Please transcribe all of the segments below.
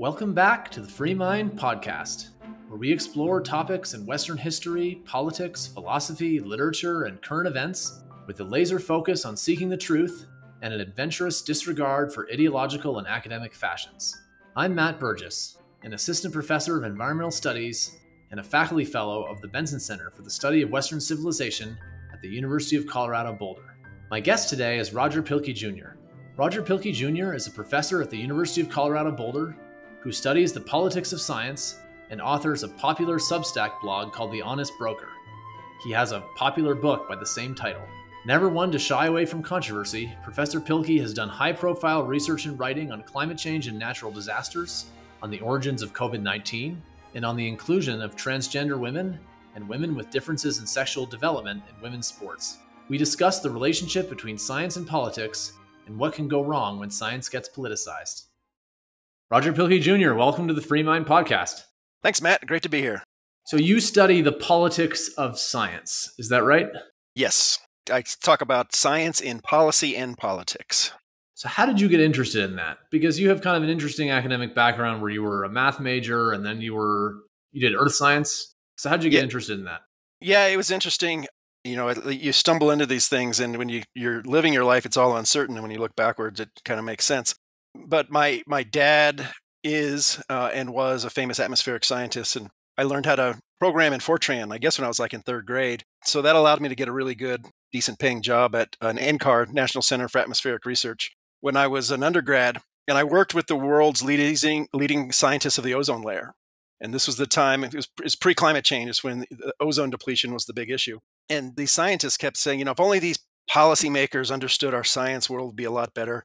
Welcome back to the Free Mind Podcast, where we explore topics in Western history, politics, philosophy, literature, and current events with a laser focus on seeking the truth and an adventurous disregard for ideological and academic fashions. I'm Matt Burgess, an assistant professor of environmental studies and a faculty fellow of the Benson Center for the Study of Western Civilization at the University of Colorado Boulder. My guest today is Roger Pielke Jr. Roger Pielke Jr. is a professor at the University of Colorado Boulder who studies the politics of science and authors a popular Substack blog called The Honest Broker. He has a popular book by the same title. Never one to shy away from controversy, Professor Pielke has done high profile research and writing on climate change and natural disasters, on the origins of COVID 19, and on the inclusion of transgender women and women with differences in sexual development in women's sports. We discuss the relationship between science and politics and what can go wrong when science gets politicized. Roger Pielke Jr., welcome to the Free Mind Podcast. Thanks, Matt. Great to be here. So, you study the politics of science, is that right? Yes. I talk about science in policy and politics. So, how did you get interested in that? Because you have kind of an interesting academic background where you were a math major and then you were, you did earth science. So, how did you get yeah. interested in that? Yeah, it was interesting. You know, you stumble into these things, and when you, you're living your life, it's all uncertain. And when you look backwards, it kind of makes sense but my my dad is uh, and was a famous atmospheric scientist, and I learned how to program in Fortran. I guess when I was like in third grade, so that allowed me to get a really good, decent paying job at an NCAR, National Center for Atmospheric Research, when I was an undergrad, and I worked with the world's leading leading scientists of the ozone layer. And this was the time it was, it was pre climate change, it's when the ozone depletion was the big issue. And these scientists kept saying, you know, if only these policymakers understood our science world would be a lot better.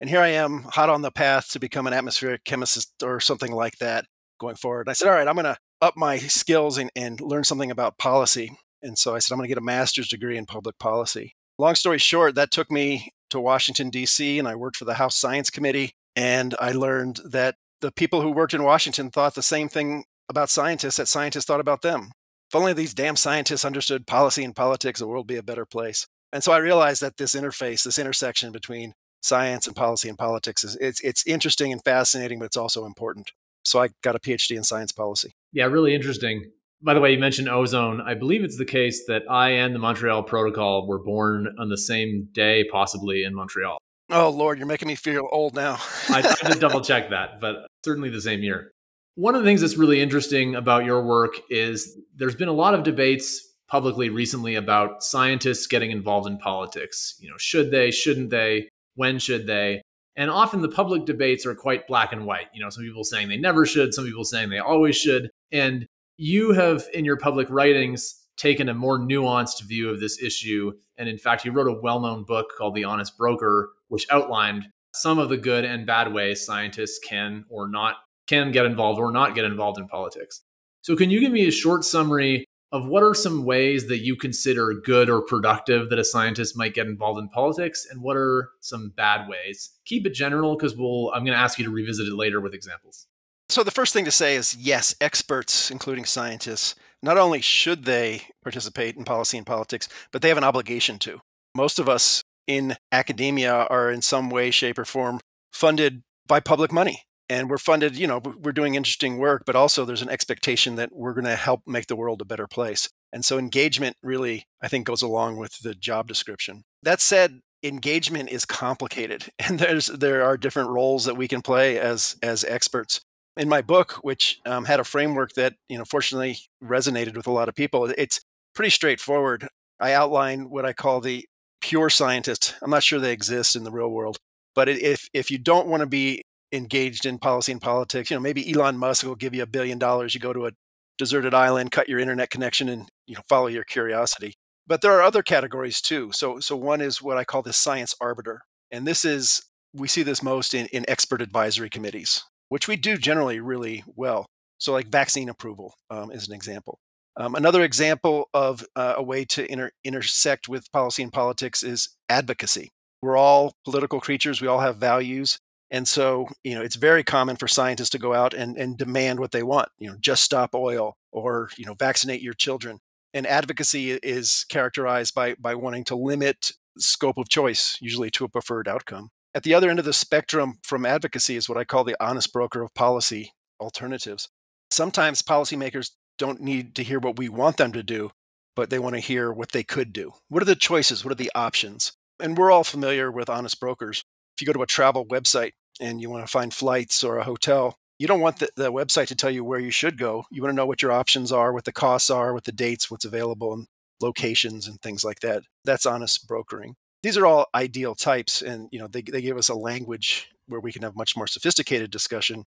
And here I am, hot on the path to become an atmospheric chemist or something like that going forward. And I said, all right, I'm going to up my skills and, and learn something about policy. And so I said, I'm going to get a master's degree in public policy. Long story short, that took me to Washington, D.C., and I worked for the House Science Committee. And I learned that the people who worked in Washington thought the same thing about scientists that scientists thought about them. If only these damn scientists understood policy and politics, the world would be a better place. And so I realized that this interface, this intersection between science and policy and politics is it's it's interesting and fascinating, but it's also important. So I got a PhD in science policy. Yeah, really interesting. By the way, you mentioned ozone. I believe it's the case that I and the Montreal Protocol were born on the same day, possibly in Montreal. Oh Lord, you're making me feel old now. I had to double check that, but certainly the same year. One of the things that's really interesting about your work is there's been a lot of debates publicly recently about scientists getting involved in politics. You know, should they, shouldn't they? When should they? And often the public debates are quite black and white. You know, some people saying they never should, some people saying they always should. And you have, in your public writings, taken a more nuanced view of this issue. And in fact, you wrote a well known book called The Honest Broker, which outlined some of the good and bad ways scientists can or not can get involved or not get involved in politics. So, can you give me a short summary of what are some ways that you consider good or productive that a scientist might get involved in politics and what are some bad ways? Keep it general because we'll i'm going to ask you to revisit it later with examples. So the first thing to say is yes experts including scientists not only should they participate in policy and politics but they have an obligation to. Most of us in academia are in some way shape or form funded by public money and we're funded you know we're doing interesting work but also there's an expectation that we're going to help make the world a better place. And so engagement really i think goes along with the job description. That said engagement is complicated and there's there are different roles that we can play as as experts. In my book which um, had a framework that you know fortunately resonated with a lot of people it's pretty straightforward. I outline what i call the pure scientist. I'm not sure they exist in the real world but if if you don't want to be engaged in policy and politics. You know, maybe Elon Musk will give you a billion dollars. You go to a deserted island, cut your internet connection, and you know follow your curiosity. But there are other categories too. So so one is what I call the science arbiter, and this is we see this most in, in expert advisory committees, which we do generally really well. So like vaccine approval um, is an example. Um, another example of uh, a way to inter- intersect with policy and politics is advocacy. We're all political creatures. We all have values. And so, you know, it's very common for scientists to go out and, and demand what they want, you know, just stop oil or, you know, vaccinate your children. And advocacy is characterized by, by wanting to limit scope of choice, usually to a preferred outcome. At the other end of the spectrum from advocacy is what I call the honest broker of policy alternatives. Sometimes policymakers don't need to hear what we want them to do, but they want to hear what they could do. What are the choices? What are the options? And we're all familiar with honest brokers. If you go to a travel website and you want to find flights or a hotel, you don't want the, the website to tell you where you should go. You want to know what your options are, what the costs are, what the dates, what's available, and locations and things like that. That's honest brokering. These are all ideal types, and you know they, they give us a language where we can have much more sophisticated discussion.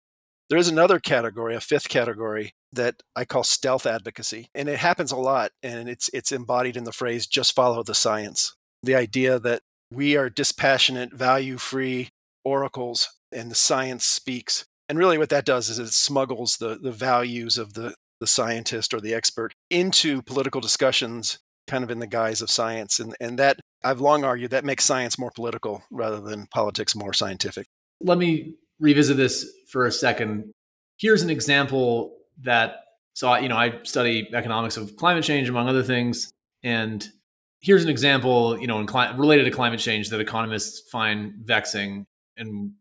There is another category, a fifth category that I call stealth advocacy, and it happens a lot, and it's it's embodied in the phrase "just follow the science." The idea that we are dispassionate, value-free oracles, and the science speaks. And really, what that does is it smuggles the the values of the the scientist or the expert into political discussions kind of in the guise of science and and that I've long argued that makes science more political rather than politics more scientific. Let me revisit this for a second. Here's an example that so you know I study economics of climate change among other things and here's an example you know in cli- related to climate change that economists find vexing and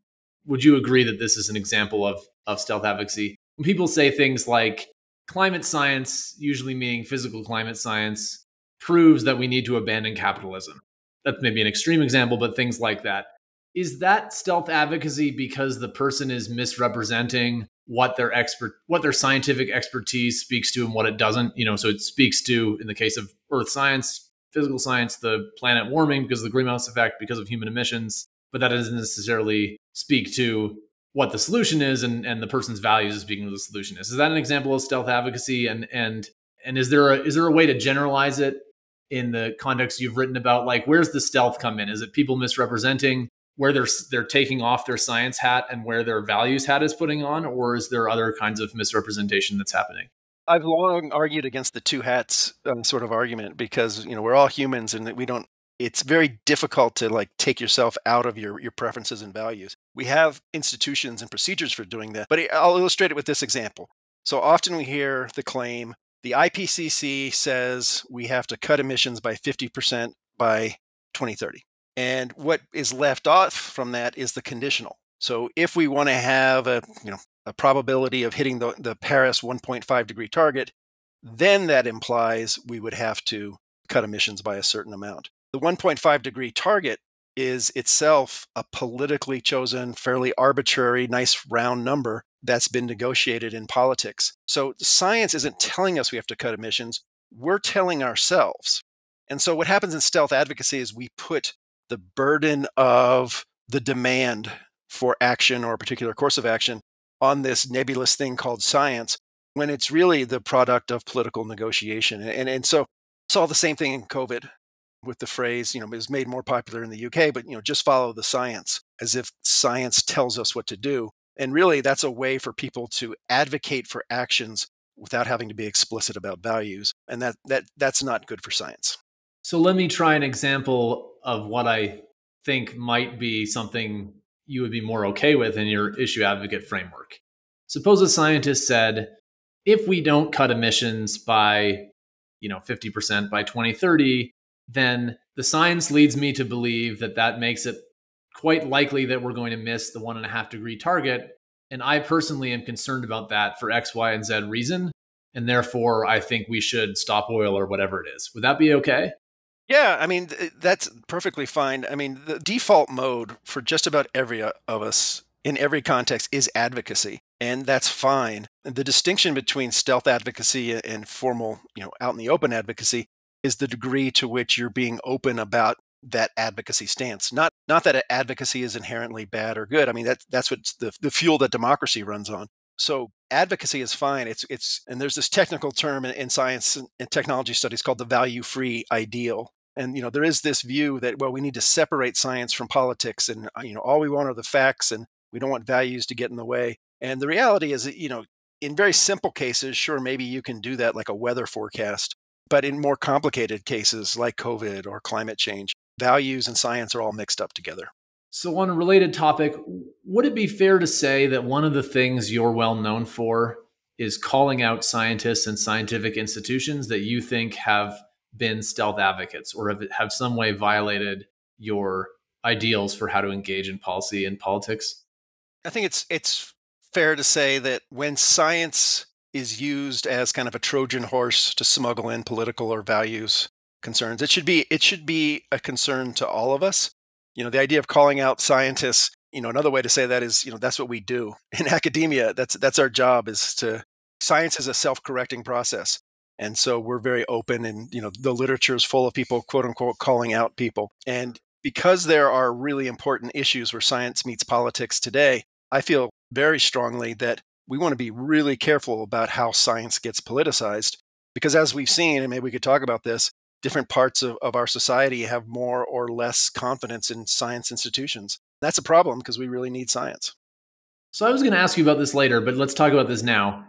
would you agree that this is an example of of stealth advocacy when people say things like climate science, usually meaning physical climate science, proves that we need to abandon capitalism. That's maybe an extreme example, but things like that. Is that stealth advocacy because the person is misrepresenting what their expert what their scientific expertise speaks to and what it doesn't? You know, so it speaks to in the case of earth science, physical science, the planet warming because of the greenhouse effect, because of human emissions, but that doesn't necessarily speak to what the solution is and, and the person's values is speaking to the solution is. Is that an example of stealth advocacy? And and and is there a is there a way to generalize it in the context you've written about? Like where's the stealth come in? Is it people misrepresenting where they're they're taking off their science hat and where their values hat is putting on, or is there other kinds of misrepresentation that's happening? I've long argued against the two hats um, sort of argument because you know we're all humans and we don't it's very difficult to like take yourself out of your your preferences and values. We have institutions and procedures for doing that, but I'll illustrate it with this example. So often we hear the claim the IPCC says we have to cut emissions by 50% by 2030. And what is left off from that is the conditional. So if we want to have a, you know, a probability of hitting the, the Paris 1.5 degree target, then that implies we would have to cut emissions by a certain amount. The 1.5 degree target is itself a politically chosen, fairly arbitrary, nice round number that's been negotiated in politics. So science isn't telling us we have to cut emissions, we're telling ourselves. And so what happens in stealth advocacy is we put the burden of the demand for action or a particular course of action on this nebulous thing called science when it's really the product of political negotiation. And, and so saw the same thing in COVID with the phrase, you know, it was made more popular in the UK, but, you know, just follow the science as if science tells us what to do. And really, that's a way for people to advocate for actions without having to be explicit about values. And that, that, that's not good for science. So let me try an example of what I think might be something you would be more okay with in your issue advocate framework. Suppose a scientist said, if we don't cut emissions by, you know, 50% by 2030, then the science leads me to believe that that makes it quite likely that we're going to miss the one and a half degree target. And I personally am concerned about that for X, Y, and Z reason. And therefore, I think we should stop oil or whatever it is. Would that be okay? Yeah, I mean, that's perfectly fine. I mean, the default mode for just about every uh, of us in every context is advocacy, and that's fine. The distinction between stealth advocacy and formal, you know, out in the open advocacy is the degree to which you're being open about that advocacy stance. Not not that advocacy is inherently bad or good. I mean that's that's what the the fuel that democracy runs on. So advocacy is fine. It's it's and there's this technical term in, in science and technology studies called the value free ideal. And you know there is this view that well we need to separate science from politics and uh, you know all we want are the facts and we don't want values to get in the way. And the reality is that you know in very simple cases, sure maybe you can do that like a weather forecast but in more complicated cases like COVID or climate change, values and science are all mixed up together. So, on a related topic, would it be fair to say that one of the things you're well known for is calling out scientists and scientific institutions that you think have been stealth advocates or have, have some way violated your ideals for how to engage in policy and politics? I think it's it's fair to say that when science is used as kind of a Trojan horse to smuggle in political or values concerns, it should be it should be a concern to all of us. You know, the idea of calling out scientists, you know, another way to say that is, you know, that's what we do in academia. That's that's our job is to science is a self-correcting process. And so we're very open and you know the literature is full of people quote unquote calling out people. And because there are really important issues where science meets politics today, I feel very strongly that we want to be really careful about how science gets politicized. Because as we've seen, and maybe we could talk about this, different parts of, of our society have more or less confidence in science institutions. That's a problem because we really need science. So I was going to ask you about this later, but let's talk about this now.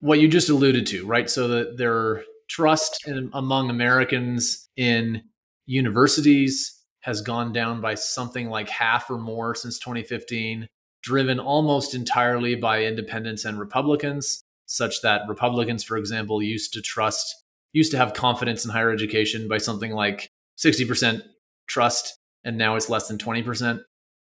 What you just alluded to, right? So that their trust in, among Americans in universities has gone down by something like half or more since 2015 driven almost entirely by independents and Republicans, such that Republicans, for example, used to trust, used to have confidence in higher education by something like 60% trust, and now it's less than 20%.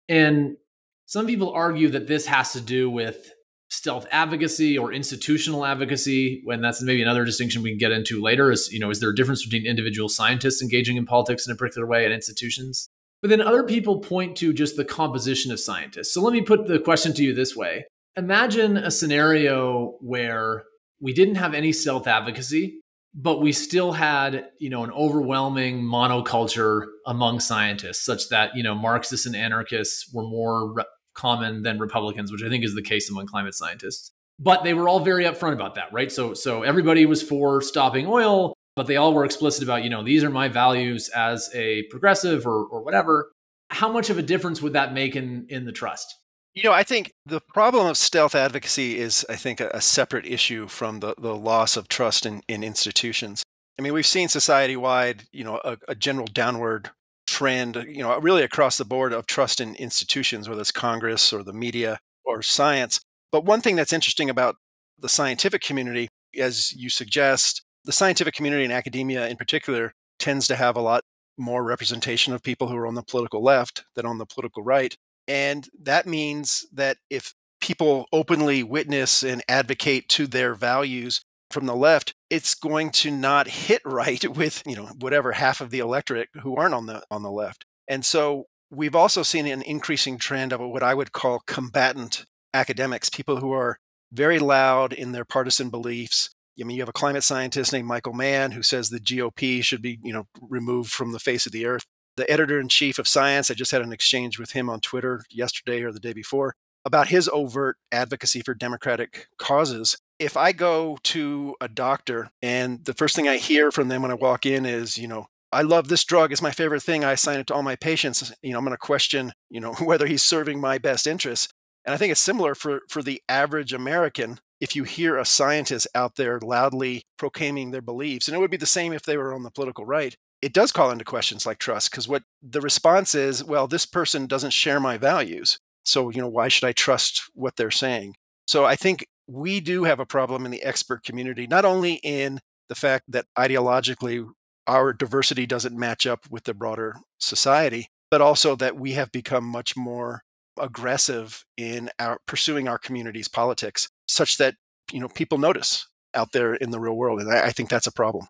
And some people argue that this has to do with stealth advocacy or institutional advocacy when that's maybe another distinction we can get into later is you know is there a difference between individual scientists engaging in politics in a particular way and institutions but then other people point to just the composition of scientists. So let me put the question to you this way Imagine a scenario where we didn't have any stealth advocacy, but we still had, you know, an overwhelming monoculture among scientists, such that, you know, Marxists and anarchists were more re- common than Republicans, which I think is the case among climate scientists. But they were all very upfront about that, right? So, so everybody was for stopping oil but they all were explicit about, you know, these are my values as a progressive or, or whatever. How much of a difference would that make in, in the trust? You know, I think the problem of stealth advocacy is, I think, a, a separate issue from the, the loss of trust in, in institutions. I mean, we've seen society wide, you know, a, a general downward trend, you know, really across the board of trust in institutions, whether it's Congress or the media or science. But one thing that's interesting about the scientific community, as you suggest, the scientific community and academia in particular tends to have a lot more representation of people who are on the political left than on the political right. And that means that if people openly witness and advocate to their values from the left, it's going to not hit right with, you know, whatever half of the electorate who aren't on the on the left. And so we've also seen an increasing trend of what I would call combatant academics, people who are very loud in their partisan beliefs, I mean, you have a climate scientist named Michael Mann who says the GOP should be, you know, removed from the face of the earth. The editor in chief of Science, I just had an exchange with him on Twitter yesterday or the day before about his overt advocacy for democratic causes. If I go to a doctor and the first thing I hear from them when I walk in is, you know, I love this drug. It's my favorite thing. I assign it to all my patients. You know, I'm going to question, you know, whether he's serving my best interests. And I think it's similar for for the average American if you hear a scientist out there loudly proclaiming their beliefs, and it would be the same if they were on the political right, it does call into questions like trust because what the response is, well, this person doesn't share my values. So, you know, why should I trust what they're saying? So I think we do have a problem in the expert community, not only in the fact that ideologically our diversity doesn't match up with the broader society, but also that we have become much more aggressive in our pursuing our community's politics such that you know people notice out there in the real world and I, I think that's a problem.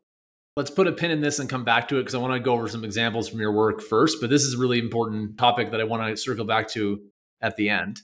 Let's put a pin in this and come back to it because i want to go over some examples from your work first but this is a really important topic that i want to circle back to at the end.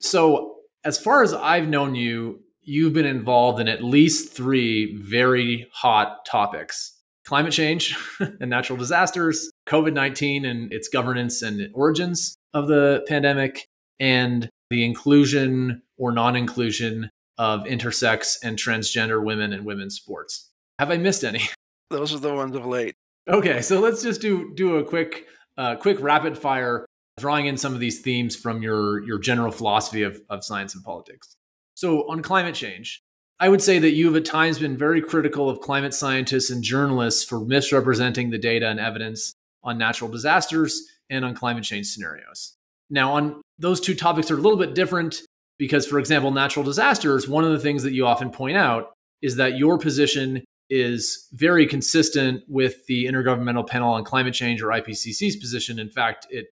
So as far as i've known you you've been involved in at least three very hot topics climate change and natural disasters covid-19 and its governance and origins of the pandemic and the inclusion or non inclusion of intersex and transgender women in women's sports. Have I missed any? Those are the ones of late. Okay, so let's just do do a quick uh, quick rapid fire drawing in some of these themes from your your general philosophy of, of science and politics. So on climate change, I would say that you've at times been very critical of climate scientists and journalists for misrepresenting the data and evidence on natural disasters and on climate change scenarios. Now, on those two topics are a little bit different because, for example, natural disasters, one of the things that you often point out is that your position is very consistent with the Intergovernmental Panel on Climate Change or IPCC's position. In fact, it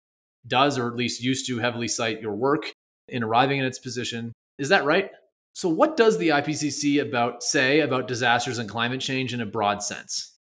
does, or at least used to heavily cite your work in arriving at its position. Is that right? So, what does the IPCC about say about disasters and climate change in a broad sense?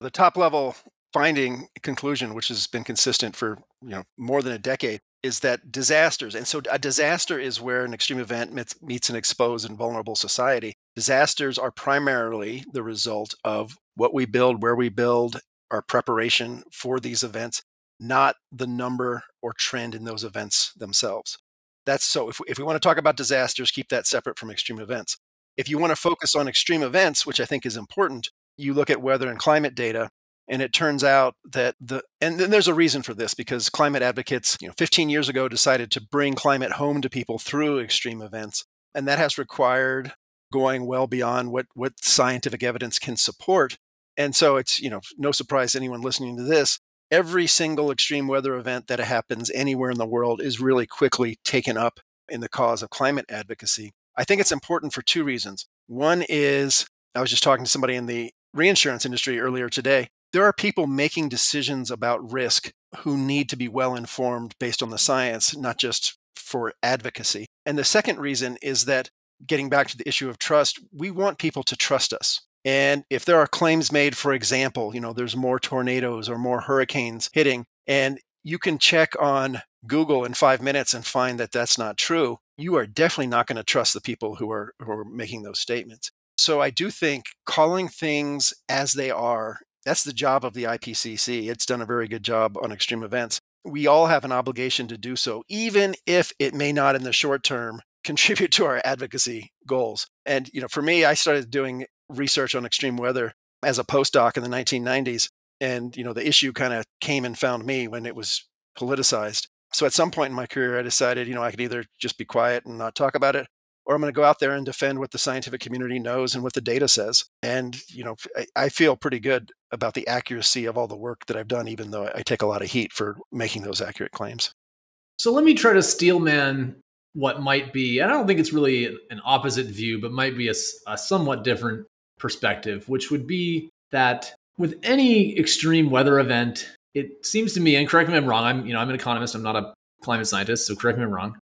The top level finding conclusion, which has been consistent for you know more than a decade, is that disasters, and so a disaster is where an extreme event meets, meets an exposed and vulnerable society. Disasters are primarily the result of what we build, where we build, our preparation for these events, not the number or trend in those events themselves. That's so if, if we want to talk about disasters, keep that separate from extreme events. If you want to focus on extreme events, which I think is important, you look at weather and climate data, and it turns out that the and then there's a reason for this because climate advocates, you know, 15 years ago decided to bring climate home to people through extreme events, and that has required going well beyond what what scientific evidence can support. And so it's, you know, no surprise to anyone listening to this every single extreme weather event that happens anywhere in the world is really quickly taken up in the cause of climate advocacy. I think it's important for two reasons. One is I was just talking to somebody in the reinsurance industry earlier today. There are people making decisions about risk who need to be well informed based on the science, not just for advocacy. And the second reason is that getting back to the issue of trust, we want people to trust us. And if there are claims made, for example, you know, there's more tornadoes or more hurricanes hitting, and you can check on Google in five minutes and find that that's not true, you are definitely not going to trust the people who are, who are making those statements. So I do think calling things as they are, that's the job of the IPCC. It's done a very good job on extreme events. We all have an obligation to do so, even if it may not in the short term contribute to our advocacy goals. And you know, for me, I started doing research on extreme weather as a postdoc in the 1990s. And, you know, the issue kind of came and found me when it was politicized. So at some point in my career, I decided, you know, I could either just be quiet and not talk about it, or I'm going to go out there and defend what the scientific community knows and what the data says. And, you know, I, I feel pretty good about the accuracy of all the work that I've done, even though I take a lot of heat for making those accurate claims. So let me try to steelman what might be, and I don't think it's really an opposite view, but might be a, a somewhat different perspective, which would be that with any extreme weather event, it seems to me, and correct me if I'm wrong, I'm you know I'm an economist, I'm not a climate scientist, so correct me if I'm wrong,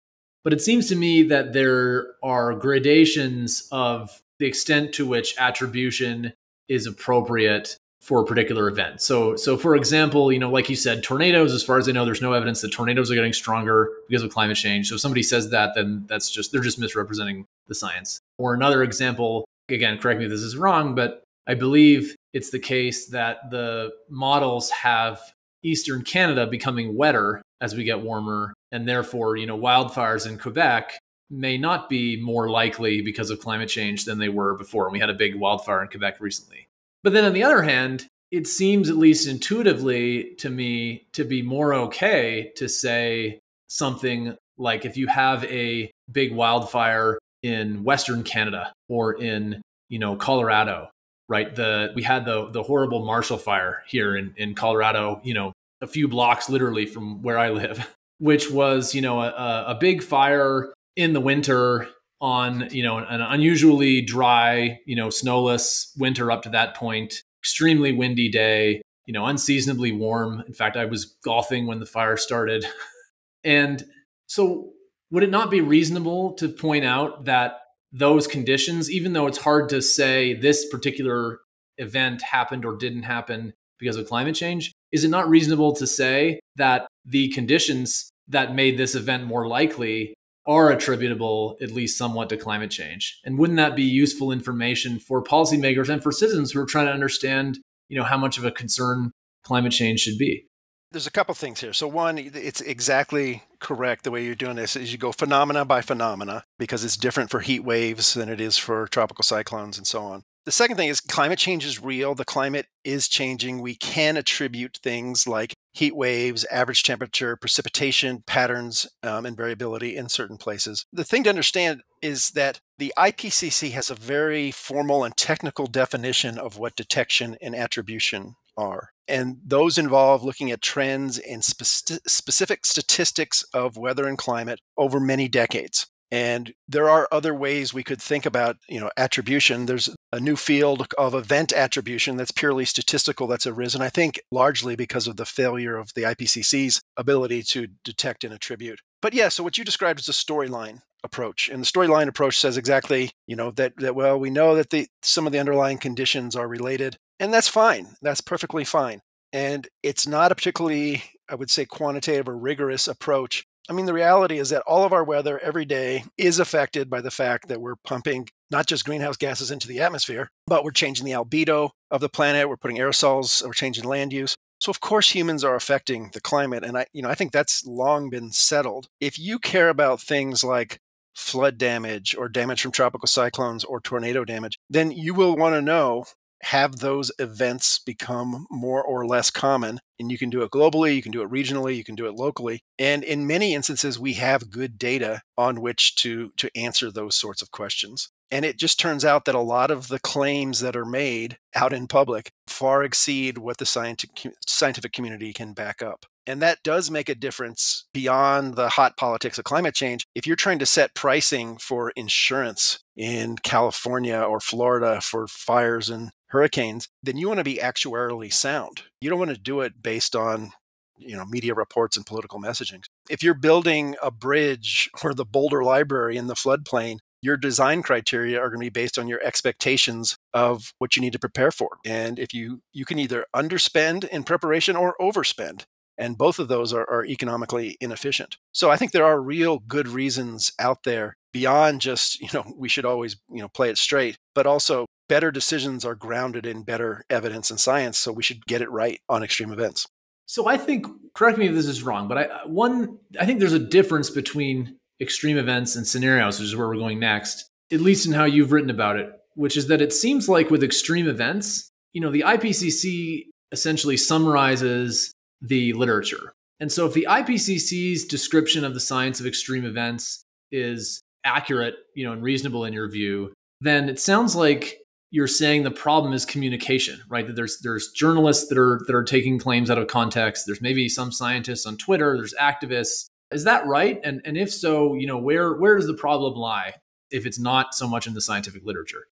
but it seems to me that there are gradations of the extent to which attribution is appropriate for a particular event. So, so for example, you know, like you said, tornadoes. As far as I know, there's no evidence that tornadoes are getting stronger because of climate change. So, if somebody says that, then that's just they're just misrepresenting the science. Or another example, again, correct me if this is wrong, but I believe it's the case that the models have eastern Canada becoming wetter as we get warmer, and therefore, you know, wildfires in Quebec may not be more likely because of climate change than they were before. And we had a big wildfire in Quebec recently. But then on the other hand, it seems, at least intuitively to me, to be more okay to say something like if you have a big wildfire in Western Canada or in, you know, Colorado, right? The we had the the horrible Marshall fire here in, in Colorado, you know, a few blocks literally from where I live, which was, you know, a, a big fire in the winter on, you know, an unusually dry, you know, snowless winter up to that point, extremely windy day, you know, unseasonably warm. In fact, I was golfing when the fire started. and so would it not be reasonable to point out that those conditions, even though it's hard to say this particular event happened or didn't happen because of climate change, is it not reasonable to say that the conditions that made this event more likely are attributable, at least somewhat, to climate change? And wouldn't that be useful information for policymakers and for citizens who are trying to understand, you know, how much of a concern climate change should be? There's a couple things here. So one, it's exactly correct the way you're doing this is you go phenomena by phenomena because it's different for heat waves than it is for tropical cyclones and so on. The second thing is climate change is real. The climate is changing. We can attribute things like heat waves, average temperature, precipitation patterns, um, and variability in certain places. The thing to understand is that the IPCC has a very formal and technical definition of what detection and attribution are. And those involve looking at trends and spe- specific statistics of weather and climate over many decades. And there are other ways we could think about, you know, attribution. There's a new field of event attribution that's purely statistical that's arisen, I think, largely because of the failure of the IPCC's ability to detect and attribute. But yeah, so what you described is a storyline approach and the storyline approach says exactly you know that that well we know that the some of the underlying conditions are related and that's fine that's perfectly fine and it's not a particularly i would say quantitative or rigorous approach I mean, the reality is that all of our weather every day is affected by the fact that we're pumping not just greenhouse gases into the atmosphere, but we're changing the albedo of the planet, we're putting aerosols, we're changing land use. So of course humans are affecting the climate and I you know I think that's long been settled. If you care about things like flood damage or damage from tropical cyclones or tornado damage, then you will want to know have those events become more or less common. And you can do it globally, you can do it regionally, you can do it locally. And in many instances, we have good data on which to, to answer those sorts of questions. And it just turns out that a lot of the claims that are made out in public far exceed what the scientific, scientific community can back up. And that does make a difference beyond the hot politics of climate change. If you're trying to set pricing for insurance in California or Florida for fires and hurricanes, then you want to be actuarially sound. You don't want to do it based on you know media reports and political messaging. If you're building a bridge or the Boulder Library in the floodplain, your design criteria are going to be based on your expectations of what you need to prepare for. And if you you can either underspend in preparation or overspend. And both of those are, are economically inefficient. So I think there are real good reasons out there beyond just, you know, we should always, you know, play it straight, but also better decisions are grounded in better evidence and science. So we should get it right on extreme events. So I think, correct me if this is wrong, but I uh, one I think there's a difference between extreme events and scenarios, which is where we're going next, at least in how you've written about it, which is that it seems like with extreme events, you know, the IPCC essentially summarizes the literature. And so if the IPCC's description of the science of extreme events is accurate, you know, and reasonable in your view, then it sounds like you're saying the problem is communication, right? That there's there's journalists that are that are taking claims out of context. There's maybe some scientists on Twitter, there's activists. Is that right? And and if so, you know, where where does the problem lie if it's not so much in the scientific literature?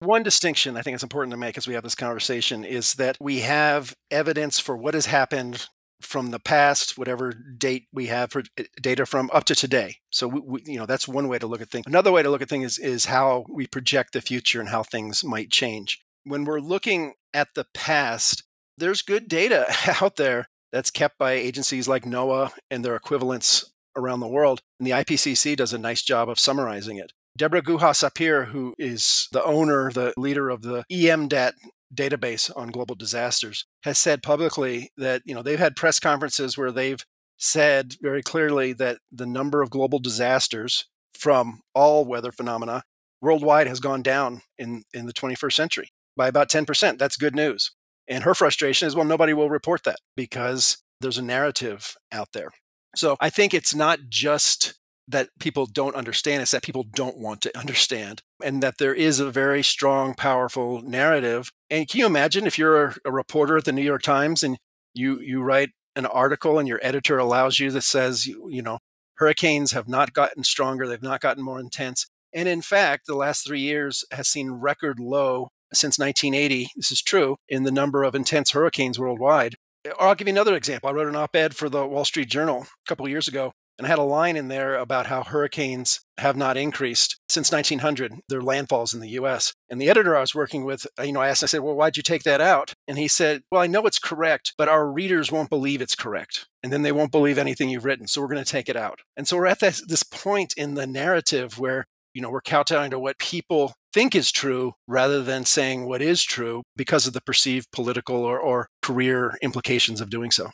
One distinction I think it's important to make as we have this conversation is that we have evidence for what has happened from the past, whatever date we have for eh, data from up to today. So we, we, you know that's one way to look at things. Another way to look at things is, is how we project the future and how things might change. When we're looking at the past, there's good data out there that's kept by agencies like NOAA and their equivalents around the world, and the IPCC does a nice job of summarizing it. Deborah Guha Sapir, who is the owner, the leader of the EMDAT database on global disasters, has said publicly that you know they've had press conferences where they've said very clearly that the number of global disasters from all weather phenomena worldwide has gone down in, in the 21st century by about 10%. That's good news. And her frustration is, well, nobody will report that because there's a narrative out there. So I think it's not just that people don't understand it's that people don't want to understand and that there is a very strong powerful narrative. And can you imagine if you're a, reporter at the new york times and you you write an article and your editor allows you that says you, you know hurricanes have not gotten stronger they've not gotten more intense. And in fact the last three years has seen record low since 1980 this is true in the number of intense hurricanes worldwide. Or I'll give you another example. I wrote an op ed for the Wall Street Journal a couple years ago and I had a line in there about how hurricanes have not increased since 1900, their landfalls in the US. And the editor I was working with, uh, you know, I asked, I said, well, why'd you take that out? And he said, well, I know it's correct, but our readers won't believe it's correct. And then they won't believe anything you've written. So we're going to take it out. And so we're at this, this point in the narrative where, you know, we're kowtowing to what people think is true rather than saying what is true because of the perceived political or, or career implications of doing so.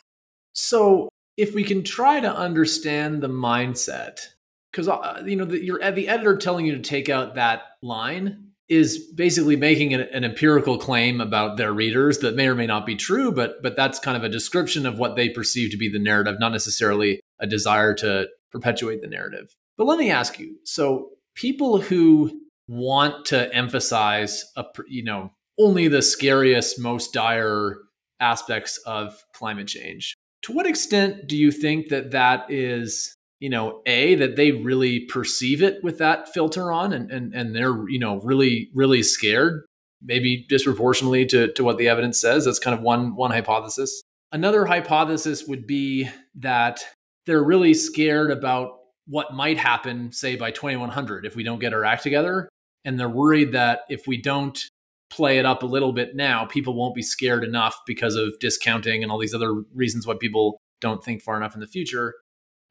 So if we can try to understand the mindset, because uh, you know the, you're the editor telling you to take out that line is basically making an, an, empirical claim about their readers that may or may not be true, but but that's kind of a description of what they perceive to be the narrative, not necessarily a desire to perpetuate the narrative. But let me ask you: so people who want to emphasize a you know only the scariest, most dire aspects of climate change to what extent do you think that that is you know, a that they really perceive it with that filter on, and and and they're you know really really scared, maybe disproportionately to to what the evidence says. That's kind of one one hypothesis. Another hypothesis would be that they're really scared about what might happen, say by 2100, if we don't get our act together, and they're worried that if we don't play it up a little bit now, people won't be scared enough because of discounting and all these other reasons why people don't think far enough in the future.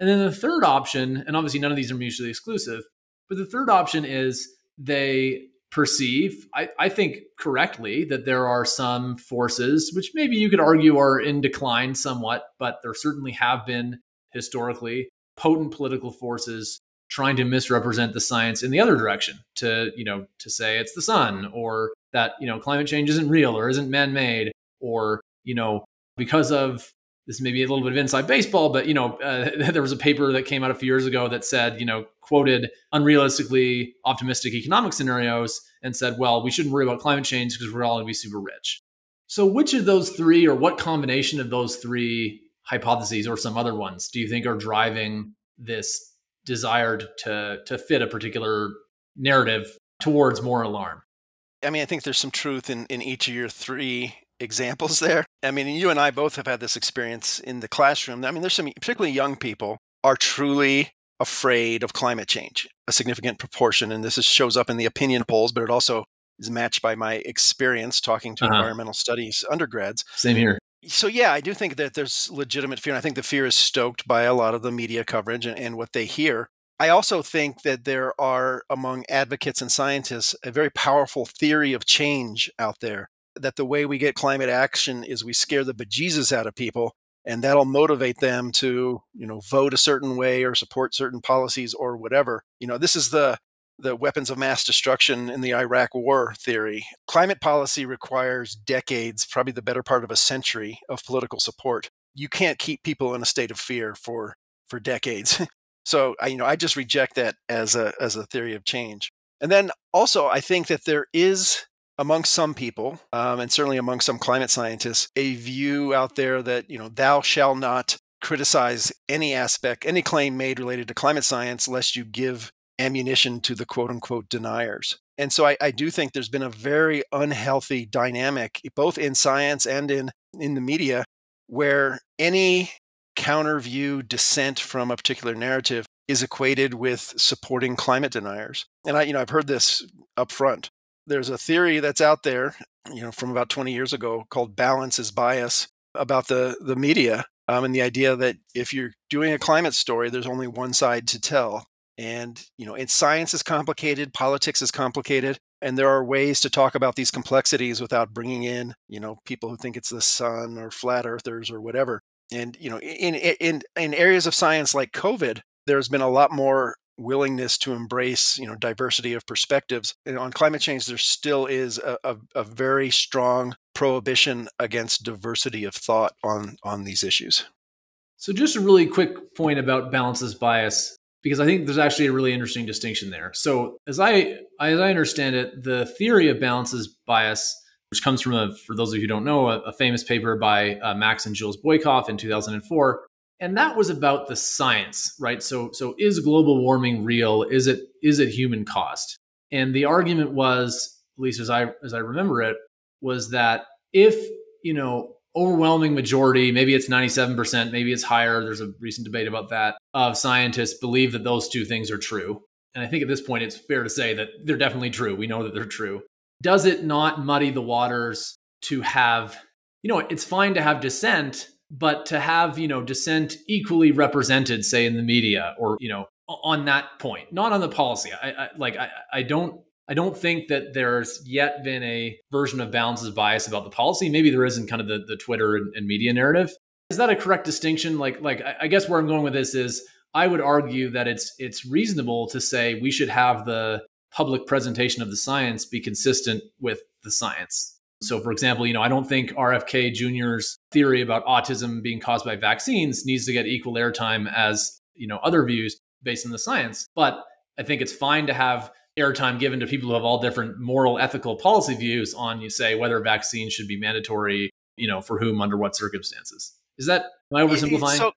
And then the third option, and obviously none of these are mutually exclusive, but the third option is they perceive, I, I, think correctly, that there are some forces, which maybe you could argue are in decline somewhat, but there certainly have been historically potent political forces trying to misrepresent the science in the other direction to you know to say it's the sun or that you know climate change isn't real or isn't man-made or you know because of this may be a little bit of inside baseball, but you know, uh, there was a paper that came out a few years ago that said, you know, quoted unrealistically optimistic economic scenarios and said, well, we shouldn't worry about climate change because we're all going to be super rich. So, which of those three, or what combination of those three hypotheses, or some other ones, do you think are driving this desire to to fit a particular narrative towards more alarm? I mean, I think there's some truth in in each of your three examples there. I mean, you and I both have had this experience in the classroom. I mean, there's some particularly young people are truly afraid of climate change, a significant proportion. And this is, shows up in the opinion polls, but it also is matched by my experience talking to uh-huh. environmental studies undergrads. Same here. So, yeah, I do think that there's legitimate fear. And I think the fear is stoked by a lot of the media coverage and, and what they hear. I also think that there are, among advocates and scientists, a very powerful theory of change out there that the way we get climate action is we scare the bejesus out of people and that'll motivate them to you know vote a certain way or support certain policies or whatever you know this is the the weapons of mass destruction in the Iraq war theory. Climate policy requires decades, probably the better part of a century of political support. You can't keep people in a state of fear for for decades. so, I, you know, I just reject that as a as a theory of change. And then also, I think that there is among some people, um, and certainly among some climate scientists, a view out there that, you know, thou shall not criticize any aspect, any claim made related to climate science, lest you give ammunition to the quote unquote deniers. And so I, I do think there's been a very unhealthy dynamic, both in science and in, in the media, where any counter view dissent from a particular narrative is equated with supporting climate deniers. And I, you know, I've heard this up front there's a theory that's out there, you know, from about 20 years ago called balance is bias about the the media um, and the idea that if you're doing a climate story, there's only one side to tell. And you know, and science is complicated, politics is complicated, and there are ways to talk about these complexities without bringing in, you know, people who think it's the sun or flat earthers or whatever. And you know, in in in areas of science like COVID, there's been a lot more willingness to embrace you know diversity of perspectives. And on climate change there still is a, a, a, very strong prohibition against diversity of thought on on these issues. So just a really quick point about balance as bias because i think there's actually a really interesting distinction there. So as i as i understand it the theory of balance as bias which comes from a for those of you who don't know a, a famous paper by uh, max and jules boykoff in 2004 and that was about the science right? So so is global warming real? Is it is it human caused? And the argument was at least as i as i remember it was that if you know overwhelming majority maybe it's 97% maybe it's higher. There's a recent debate about that of scientists believe that those two things are true. And i think at this point it's fair to say that they're definitely true. We know that they're true. Does it not muddy the waters to have you know it's fine to have dissent but to have you know dissent equally represented say in the media or you know on that point not on the policy. I, I like I, I don't i don't think that there's yet been a version of balance as bias about the policy maybe there is in kind of the, the twitter and, and media narrative is that a correct distinction like like i guess where i'm going with this is i would argue that it's it's reasonable to say we should have the public presentation of the science be consistent with the science so, for example, you know, I don't think RFK Jr.'s theory about autism being caused by vaccines needs to get equal airtime as, you know, other views based on the science. But I think it's fine to have airtime given to people who have all different moral, ethical, policy views on, you say, whether vaccines should be mandatory, you know, for whom, under what circumstances. Is that, am I oversimplifying? So,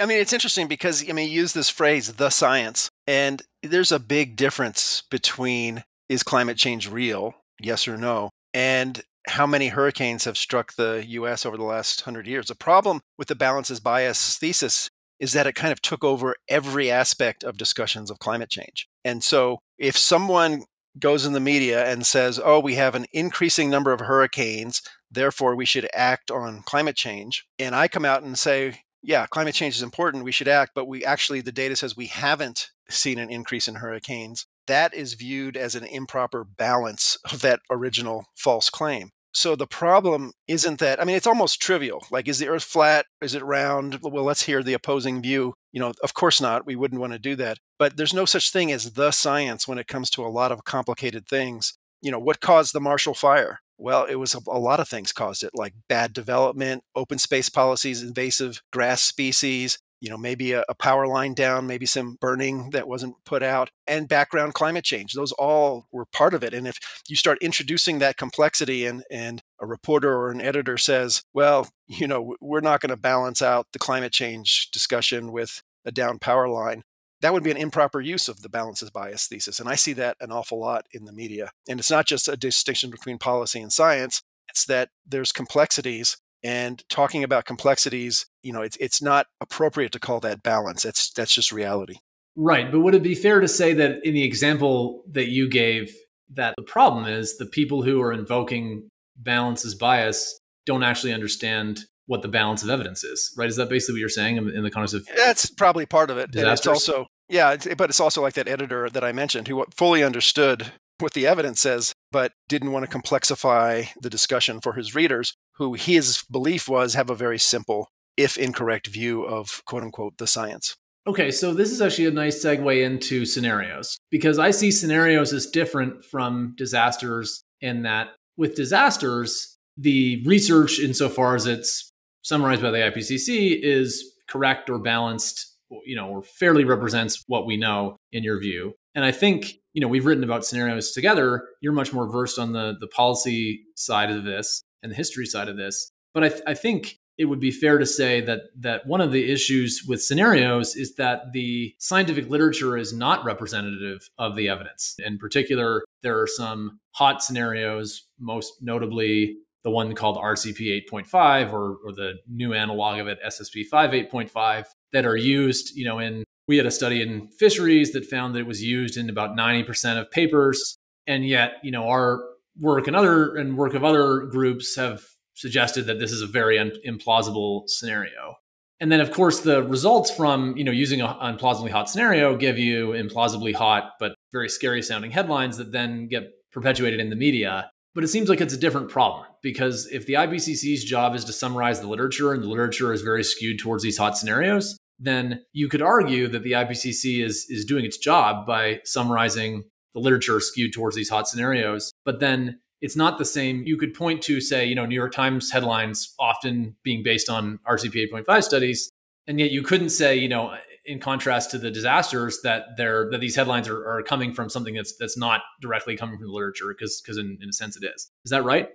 I mean, it's interesting because I mean, you use this phrase, the science, and there's a big difference between is climate change real, yes or no, and how many hurricanes have struck the US over the last hundred years. The problem with the balance as bias thesis is that it kind of took over every aspect of discussions of climate change. And so if someone goes in the media and says, oh, we have an increasing number of hurricanes, therefore we should act on climate change, and I come out and say, yeah, climate change is important, we should act, but we actually, the data says we haven't seen an increase in hurricanes, that is viewed as an improper balance of that original false claim. So the problem isn't that, I mean, it's almost trivial. Like, is the earth flat? Is it round? Well, let's hear the opposing view. You know, of course not. We wouldn't want to do that. But there's no such thing as the science when it comes to a lot of complicated things. You know, what caused the Marshall Fire? Well, it was a, a lot of things caused it, like bad development, open space policies, invasive grass species, you know, maybe a, a, power line down, maybe some burning that wasn't put out, and background climate change. Those all were part of it. And if you start introducing that complexity and, and a reporter or an editor says, well, you know, we're not going to balance out the climate change discussion with a down power line, that would be an improper use of the balance as bias thesis. And I see that an awful lot in the media. And it's not just a distinction between policy and science, it's that there's complexities and talking about complexities you know it's it's not appropriate to call that balance. That's that's just reality. Right but would it be fair to say that in the example that you gave that the problem is the people who are invoking balance as bias don't actually understand what the balance of evidence is right? Is that basically what you're saying in, the context of that's probably part of it disasters? and it's also yeah but it's also like that editor that i mentioned who fully understood what the evidence says, but didn't want to complexify the discussion for his readers, who his belief was have a very simple, if incorrect, view of quote unquote the science. Okay, so this is actually a nice segue into scenarios because I see scenarios as different from disasters in that with disasters, the research, insofar as it's summarized by the IPCC, is correct or balanced, you know, or fairly represents what we know in your view. And I think you know we've written about scenarios together you're much more versed on the the policy side of this and the history side of this but i, th- I think it would be fair to say that that one of the issues with scenarios is that the scientific literature is not representative of the evidence. In particular, there are some hot scenarios, most notably the one called RCP 8.5 or, or the new analog of it, SSP 5 8.5, that are used, you know, in we had a study in fisheries that found that it was used in about 90% of papers. And yet you know our work and other and work of other groups have suggested that this is a very un- implausible scenario. And then of course the results from you know using an implausibly hot scenario give you implausibly hot but very scary sounding headlines that then get perpetuated in the media. But it seems like it's a different problem because if the IPCC's job is to summarize the literature and the literature is very skewed towards these hot scenarios, then you could argue that the IPCC is is doing its job by summarizing the literature skewed towards these hot scenarios. But then it's not the same. You could point to, say, you know, New York Times headlines often being based on RCP 8.5 studies, and yet you couldn't say, you know, in contrast to the disasters, that they're that these headlines are, are coming from something that's that's not directly coming from the literature, because because in, in a sense it is. Is that right?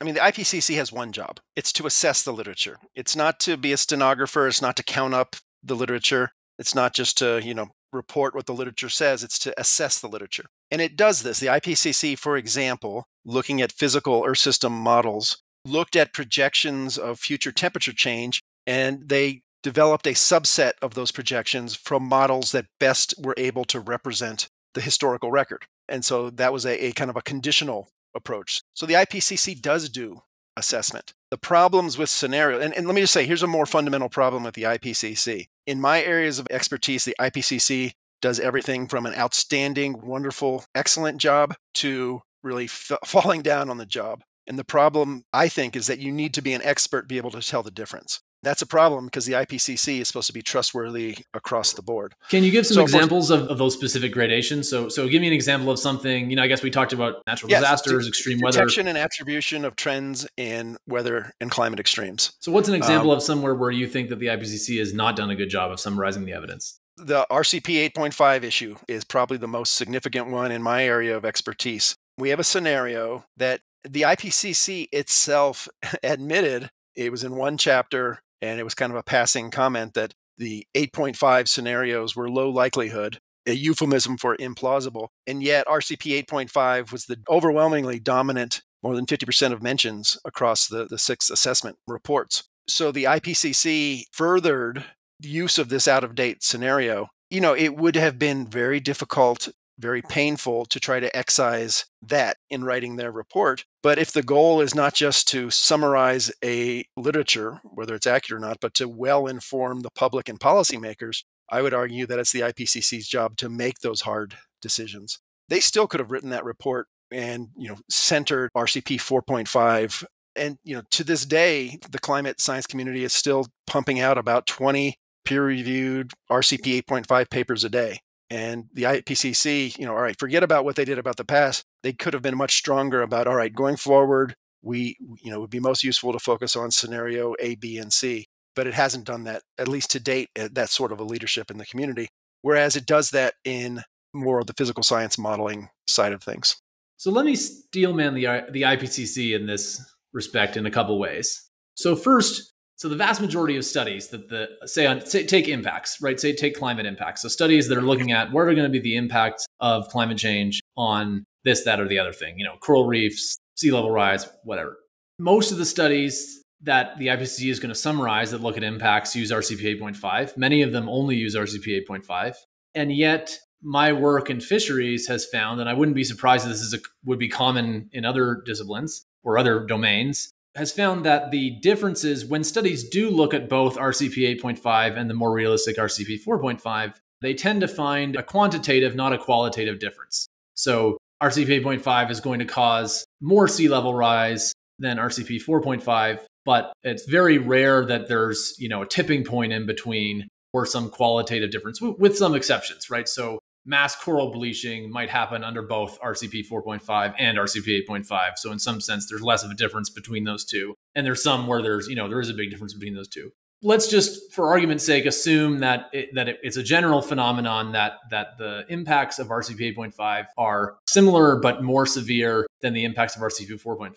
I mean, the IPCC has one job. It's to assess the literature. It's not to be a stenographer. It's not to count up the literature. It's not just to, you know, report what the literature says, it's to assess the literature. And it does this. The IPCC, for example, looking at physical Earth system models, looked at projections of future temperature change, and they developed a subset of those projections from models that best were able to represent the historical record. And so that was a, a kind of a conditional approach. So the IPCC does do assessment. The problems with scenario, and, and let me just say, here's a more fundamental problem with the IPCC. In my areas of expertise, the IPCC does everything from an outstanding, wonderful, excellent job to really f- falling down on the job. And the problem, I think, is that you need to be an expert, be able to tell the difference. That's a problem because the IPCC is supposed to be trustworthy across the board. Can you give some so examples of, of, those specific gradations? So, so give me an example of something. You know, I guess we talked about natural yes, disasters, extreme detection weather, detection and attribution of trends in weather and climate extremes. So, what's an example um, of somewhere where you think that the IPCC has not done a good job of summarizing the evidence? The RCP 8.5 issue is probably the most significant one in my area of expertise. We have a scenario that the IPCC itself admitted it was in one chapter and it was kind of a passing comment that the 8.5 scenarios were low likelihood, a euphemism for implausible. And yet, RCP 8.5 was the overwhelmingly dominant, more than 50% of mentions across the, the six assessment reports. So the IPCC furthered the use of this out of date scenario. You know, it would have been very difficult very painful to try to excise that in writing their report. But if the goal is not just to summarize a literature, whether it's accurate or not, but to well inform the public and policymakers, I would argue that it's the IPCC's job to make those hard decisions. They still could have written that report and, you know, centered RCP 4.5 and you know to this day the climate science community is still pumping out about 20 peer reviewed RCP 8.5 papers a day and the IPCC, you know, all right, forget about what they did about the past. They could have been much stronger about, all right, going forward, we, you know, would be most useful to focus on scenario A, B, and C. But it hasn't done that, at least to date, that sort of a leadership in the community. Whereas it does that in more of the physical science modeling side of things. So let me steelman the, the IPCC in this respect in a couple ways. So first, so the vast majority of studies that the say on say take impacts, right? Say take climate impacts. So studies that are looking at what are going to be the impacts of climate change on this, that, or the other thing. You know, coral reefs, sea level rise, whatever. Most of the studies that the IPCC is going to summarize that look at impacts use RCP 8.5. Many of them only use RCP 8.5, and yet my work in fisheries has found, and I wouldn't be surprised if this is a, would be common in other disciplines or other domains, has found that the differences when studies do look at both RCP 8.5 and the more realistic RCP 4.5, they tend to find a quantitative, not a qualitative difference. So RCP 8.5 is going to cause more sea level rise than RCP 4.5, but it's very rare that there's, you know, a tipping point in between or some qualitative difference with some exceptions, right? So mass coral bleaching might happen under both RCP 4.5 and RCP 8.5. So in some sense, there's less of a difference between those two. And there's some where there's, you know, there is a big difference between those two. Let's just, for argument's sake, assume that it, that it, it's a general phenomenon that that the impacts of RCP 8.5 are similar but more severe than the impacts of RCP 4.5.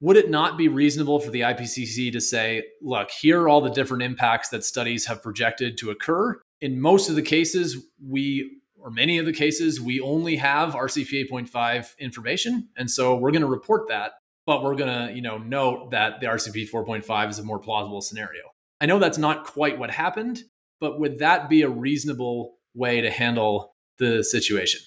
Would it not be reasonable for the IPCC to say, look, here are all the different impacts that studies have projected to occur? In most of the cases, we or many of the cases, we only have RCP 8.5 information. And so we're going to report that, but we're going to, you know, note that the RCP 4.5 is a more plausible scenario. I know that's not quite what happened, but would that be a reasonable way to handle the situation?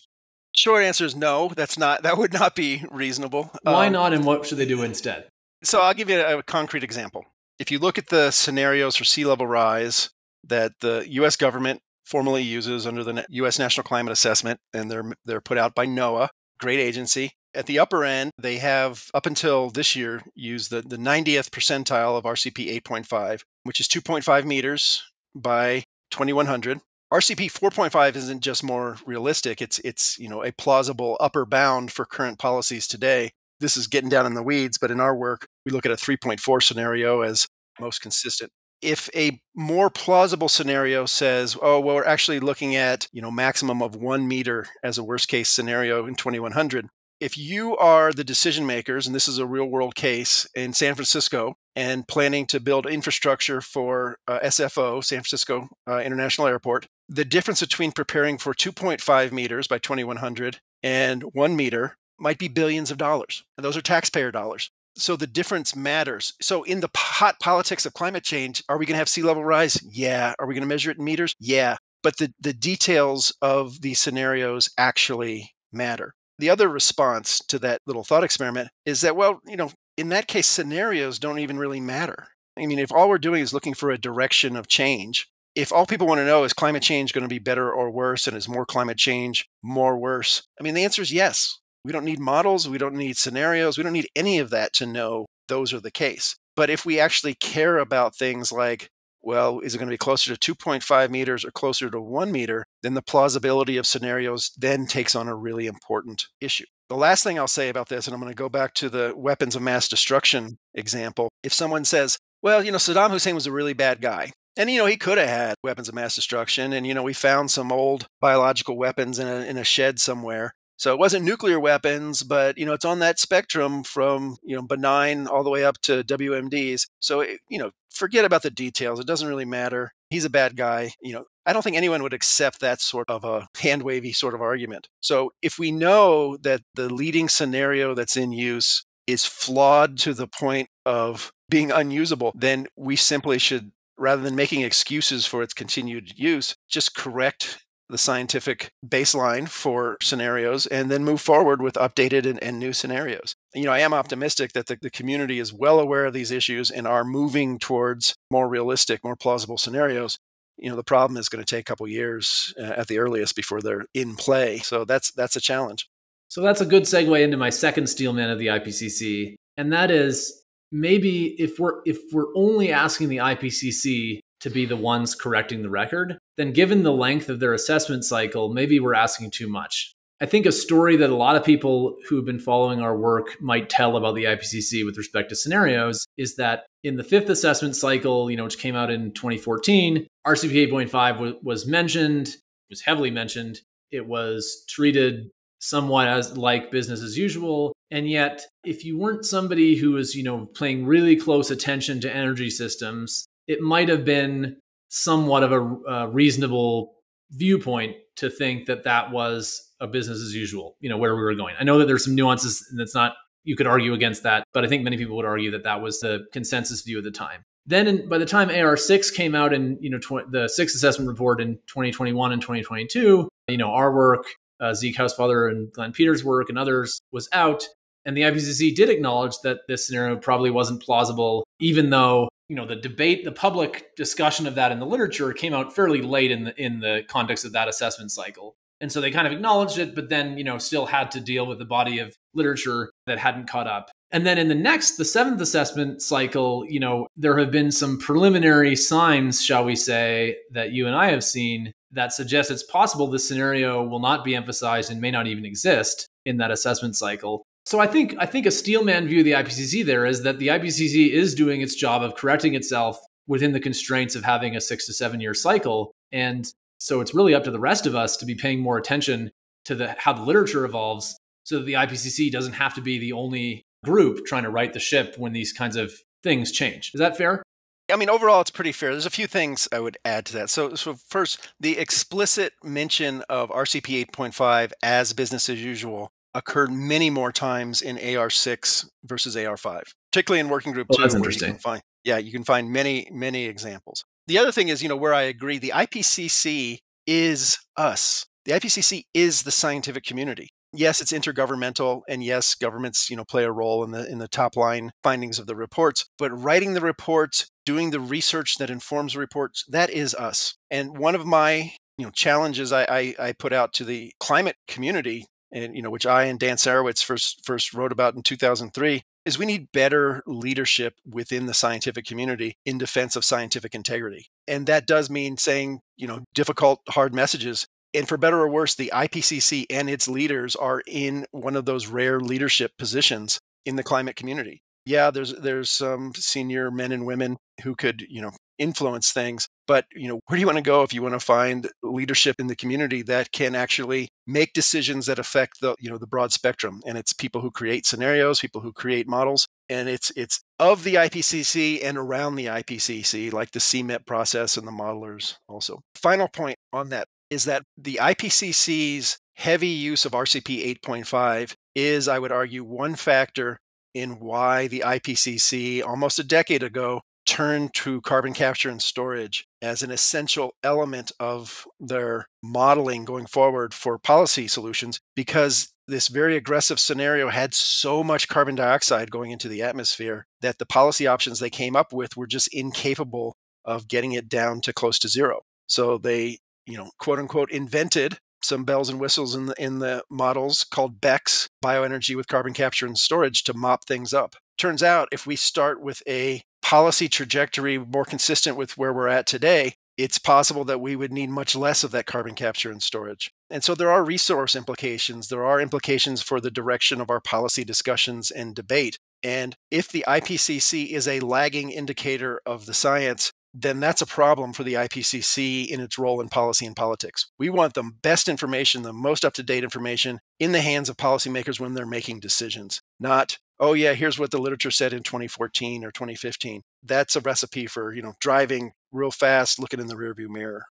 Short answer is no. That's not. That would not be reasonable. Why um, not? And what should they do instead? So I'll give you a, a concrete example. If you look at the scenarios for sea level rise that the U.S. government formally uses under the U.S. National Climate Assessment, and they're they're put out by NOAA, great agency. At the upper end, they have up until this year used the, the 90th percentile of RCP 8.5, which is 2.5 meters by 2100. RCP 4.5 isn't just more realistic; it's it's you know a plausible upper bound for current policies today. This is getting down in the weeds, but in our work, we look at a 3.4 scenario as most consistent if a more plausible scenario says, oh, well, we're actually looking at, you know, maximum of one meter as a worst case scenario in 2100, if you are the decision makers, and this is a real world case in San Francisco, and planning to build infrastructure for uh, SFO, San Francisco uh, International Airport, the difference between preparing for 2.5 meters by 2100 and one meter might be billions of dollars. And those are taxpayer dollars so the difference matters. So in the hot politics of climate change, are we going to have sea level rise? Yeah. Are we going to measure it in meters? Yeah. But the, the details of these scenarios actually matter. The other response to that little thought experiment is that, well, you know, in that case, scenarios don't even really matter. I mean, if all we're doing is looking for a direction of change, if all people want to know is climate change going to be better or worse, and is more climate change more worse? I mean, the answer is yes. We don't need models. We don't need scenarios. We don't need any of that to know those are the case. But if we actually care about things like, well, is it going to be closer to 2.5 meters or closer to one meter, then the plausibility of scenarios then takes on a really important issue. The last thing I'll say about this, and I'm going to go back to the weapons of mass destruction example. If someone says, well, you know, Saddam Hussein was a really bad guy. And, you know, he could have had weapons of mass destruction. And, you know, we found some old biological weapons in a, in a shed somewhere. So it wasn't nuclear weapons, but you know it's on that spectrum from you know benign all the way up to WMDs. So it, you know forget about the details; it doesn't really matter. he's a bad guy. You know, I don't think anyone would accept that sort of a hand wavy sort of argument. So if we know that the leading scenario that's in use is flawed to the point of being unusable, then we simply should, rather than making excuses for its continued use, just correct the scientific baseline for scenarios and then move forward with updated and, and new scenarios. You know, I am optimistic that the, the community is well aware of these issues and are moving towards more realistic, more plausible scenarios. You know the problem is going to take a couple years uh, at the earliest before they're in play. So that's that's a challenge. So that's a good segue into my second steelman of the ipcc and that is maybe if we're if we're only asking the ipcc to be the ones correcting the record, then given the length of their assessment cycle, maybe we're asking too much. I think a story that a lot of people who've been following our work might tell about the IPCC with respect to scenarios is that in the fifth assessment cycle, you know, which came out in 2014, RCP 8.5 was mentioned, was heavily mentioned. It was treated somewhat as like business as usual. And yet, if you weren't somebody who was, you know, paying really close attention to energy systems, it might have been somewhat of a, a reasonable viewpoint to think that that was a business as usual, you know, where we were going. I know that there's some nuances and not, you could argue against that, but I think many people would argue that that was the consensus view at the time. Then in, by the time AR6 came out in, you know, tw- the sixth assessment report in 2021 and 2022, you know, our work, uh, Zeke Hausfather and Glenn Peters' work and others was out. And the IPCC did acknowledge that this scenario probably wasn't plausible, even though you know the debate the public discussion of that in the literature came out fairly late in the in the context of that assessment cycle. And so they kind of acknowledged it but then you know still had to deal with the body of literature that hadn't caught up. And then in the next the seventh assessment cycle you know there have been some preliminary signs shall we say that you and i have seen that suggest it's possible this scenario will not be emphasized and may not even exist in that assessment cycle so I think I think a steelman view of the IPCC there is that the IPCC is doing its job of correcting itself within the constraints of having a six to seven year cycle, and so it's really up to the rest of us to be paying more attention to the how the literature evolves, so that the IPCC doesn't have to be the only group trying to right the ship when these kinds of things change. Is that fair? I mean, overall, it's pretty fair. There's a few things I would add to that. So, so first, the explicit mention of RCP 8.5 as business as usual occurred many more times in AR6 versus AR5, particularly in working group oh, two. That's interesting. find, yeah, you can find many, many examples. The other thing is, you know, where I agree, the IPCC is us. The IPCC is the scientific community. Yes, it's intergovernmental, and yes, governments, you know, play a role in the in the top line findings of the reports. But writing the reports, doing the research that informs the reports, that is us. And one of my you know challenges I, I, I put out to the climate community and you know which I and Dan Sarewitz first first wrote about in 2003 is we need better leadership within the scientific community in defense of scientific integrity. And that does mean saying, you know, difficult hard messages. And for better or worse, the IPCC and its leaders are in one of those rare leadership positions in the climate community. Yeah, there's there's some senior men and women who could, you know, influence things, but you know where do you want to go if you want to find leadership in the community that can actually make decisions that affect the you know the broad spectrum? And it's people who create scenarios people who create models and it's it's of the IPCC and around the IPCC like the CMIP process and the modelers also. Final point on that is that the IPCC's heavy use of RCP 8.5 is I would argue one factor in why the IPCC almost a decade ago turn to carbon capture and storage as an essential element of their modeling going forward for policy solutions because this very aggressive scenario had so much carbon dioxide going into the atmosphere that the policy options they came up with were just incapable of getting it down to close to zero. So they, you know, quote unquote invented some bells and whistles in the in the models called BECCS, bioenergy with carbon capture and storage to mop things up. Turns out if we start with a policy trajectory more consistent with where we're at today, it's possible that we would need much less of that carbon capture and storage. And so there are resource implications. There are implications for the direction of our policy discussions and debate. And if the IPCC is a lagging indicator of the science, then that's a problem for the IPCC in its role in policy and politics. We want the best information, the most up to date information in the hands of policymakers when they're making decisions, not oh yeah, here's what the literature said in 2014 or 2015. That's a recipe for, you know, driving real fast looking in the rearview mirror.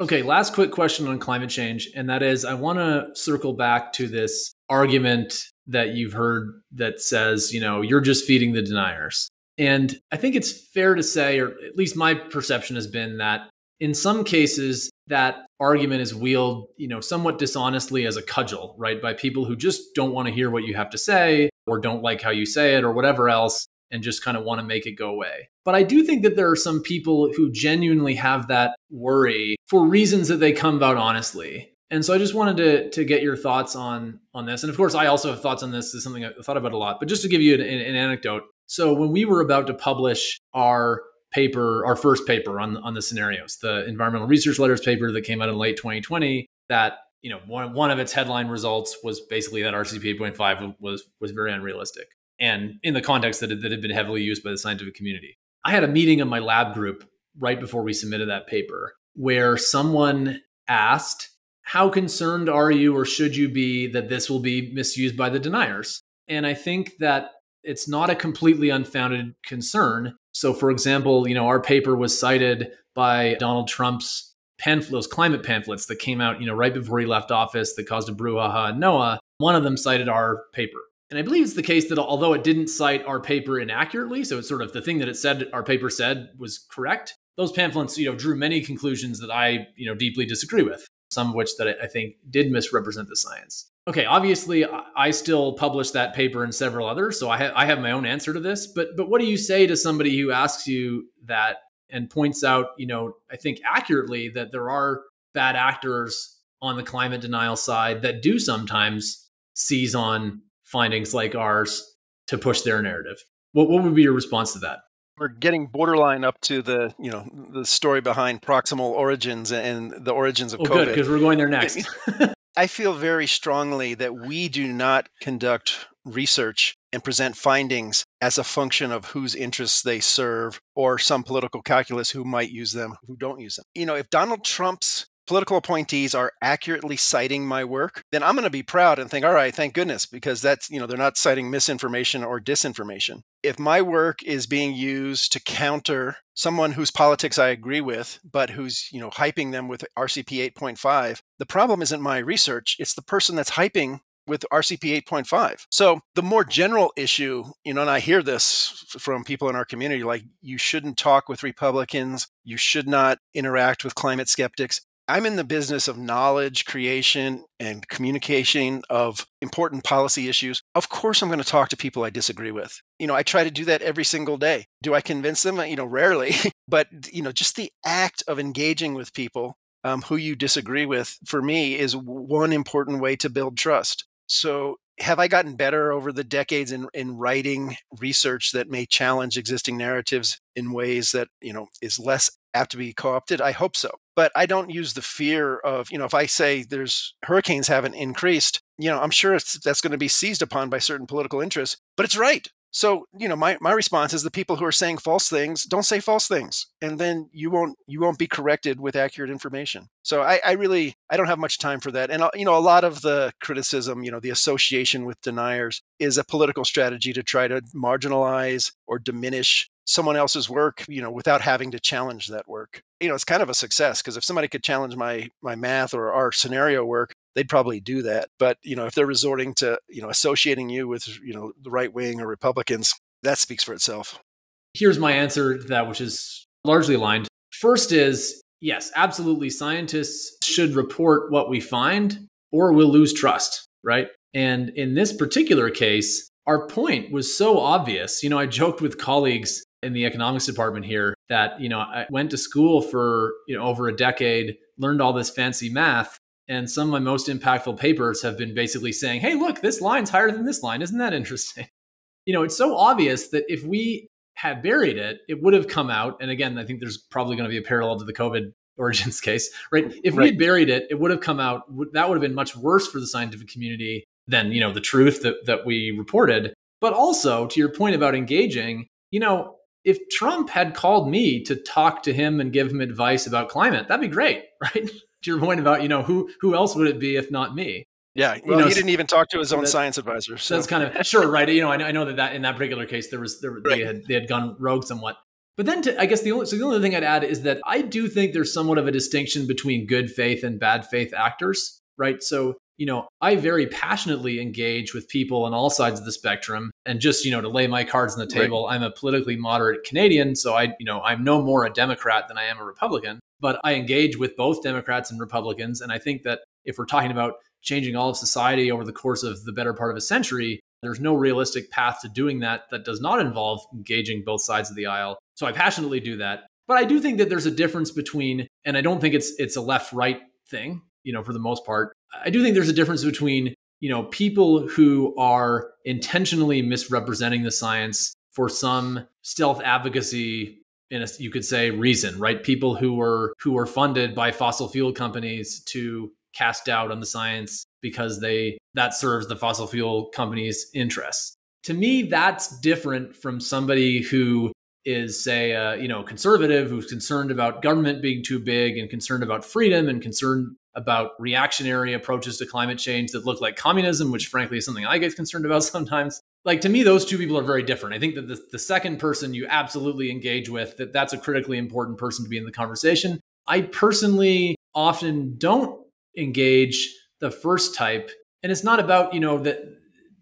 Okay, last quick question on climate change. And that is I want to circle back to this argument that you've heard that says, you know, you're just feeding the deniers. And I think it's fair to say, or at least my perception has been that in some cases, that argument is wielded, you know, somewhat dishonestly as a cudgel, right? By people who just don't want to hear what you have to say or don't like how you say it or whatever else and just kind of want to make it go away. But I do think that there are some people who genuinely have that worry for reasons that they come about honestly. And so I just wanted to to get your thoughts on on this. And of course, I also have thoughts on this. This is something I thought about a lot. But just to give you an, an anecdote, so when we were about to publish our paper, our first paper on on the scenarios, the environmental research letters paper that came out in late 2020, that you know one one of its headline results was basically that RCP 8.5 was was very unrealistic, and in the context that it, that had been heavily used by the scientific community. I had a meeting in my lab group right before we submitted that paper where someone asked, "How concerned are you, or should you be, that this will be misused by the deniers?" And I think that it's not a completely unfounded concern. So, for example, you know, our paper was cited by Donald Trump's pamphlet, those climate pamphlets that came out, you know, right before he left office that caused a brouhaha in NOAA. One of them cited our paper. And I believe it's the case that although it didn't cite our paper inaccurately, so it's sort of the thing that it said our paper said was correct, those pamphlets, you know, drew many conclusions that I, you know, deeply disagree with, some of which that I think did misrepresent the science okay obviously i still publish that paper and several others so I, ha- I have my own answer to this but but what do you say to somebody who asks you that and points out you know i think accurately that there are bad actors on the climate denial side that do sometimes seize on findings like ours to push their narrative what, what would be your response to that we're getting borderline up to the you know the story behind proximal origins and the origins of oh, COVID. Good, because we're going there next. I feel very strongly that we do not conduct research and present findings as a function of whose interests they serve or some political calculus who might use them, who don't use them. You know, if Donald Trump's political appointees are accurately citing my work, then I'm going to be proud and think, all right, thank goodness, because that's, you know, they're not citing misinformation or disinformation. If my work is being used to counter someone whose politics I agree with, but who's, you know, hyping them with RCP 8.5, the problem isn't my research, it's the person that's hyping with RCP 8.5. So the more general issue, you know, and I hear this from people in our community like you shouldn't talk with Republicans, you should not interact with climate skeptics. I'm in the business of knowledge creation and communication of important policy issues. Of course, I'm going to talk to people I disagree with. You know, I try to do that every single day. Do I convince them? You know, rarely. but, you know, just the act of engaging with people um, who you disagree with, for me, is one important way to build trust. So, have I gotten better over the decades in, in writing research that may challenge existing narratives in ways that, you know, is less apt to be co-opted? I hope so. But I don't use the fear of, you know, if I say there's hurricanes haven't increased, you know, I'm sure that's going to be seized upon by certain political interests, but it's right. So, you know, my, my response is the people who are saying false things, don't say false things. And then you won't you won't be corrected with accurate information. So I, I really I don't have much time for that. And uh, you know, a lot of the criticism, you know, the association with deniers is a political strategy to try to marginalize or diminish someone else's work, you know, without having to challenge that work. You know, it's kind of a success because if somebody could challenge my my math or our scenario work, they'd probably do that. But, you know, if they're resorting to, you know, associating you with, you know, the right wing or Republicans, that speaks for itself. Here's my answer to that, which is largely aligned. First is yes, absolutely. Scientists should report what we find or we'll lose trust, right? And in this particular case, our point was so obvious. You know, I joked with colleagues in the economics department here that, you know, I went to school for, you know, over a decade, learned all this fancy math. And some of my most impactful papers have been basically saying, hey, look, this line's higher than this line. Isn't that interesting? You know, it's so obvious that if we had buried it, it would have come out. And again, I think there's probably going to be a parallel to the COVID origins case, right? If right. we had buried it, it would have come out. That would have been much worse for the scientific community than, you know, the truth that, that we reported. But also to your point about engaging, you know, if Trump had called me to talk to him and give him advice about climate, that'd be great, right? To your point about, you know, who who else would it be if not me? Yeah, well, you know, he didn't even talk to his own that, science advisor. So that's kind of sure, right? You know, I know, I know that, that in that particular case there was there, right. they had they had gone rogue somewhat. But then, to, I guess the only so the only thing I'd add is that I do think there's somewhat of a distinction between good faith and bad faith actors, right? So you know, I very passionately engage with people on all sides of the spectrum. And just, you know, to lay my cards on the table, right. I'm a politically moderate Canadian. So I, you know, I'm no more a Democrat than I am a Republican, but I engage with both Democrats and Republicans. And I think that if we're talking about changing all of society over the course of the better part of a century, there's no realistic path to doing that that does not involve engaging both sides of the aisle. So I passionately do that. But I do think that there's a difference between, and I don't think it's it's a left right thing, you know, for the most part. I do think there's a difference between, you know, people who are intentionally misrepresenting the science for some stealth advocacy in a, you could say reason, right? People who were who were funded by fossil fuel companies to cast doubt on the science because they that serves the fossil fuel companies' interests. To me, that's different from somebody who is say a you know conservative who's concerned about government being too big and concerned about freedom and concerned about reactionary approaches to climate change that look like communism which frankly is something i get concerned about sometimes. Like to me those two people are very different. I think that the, the second person you absolutely engage with that that's a critically important person to be in the conversation. I personally often don't engage the first type and it's not about you know that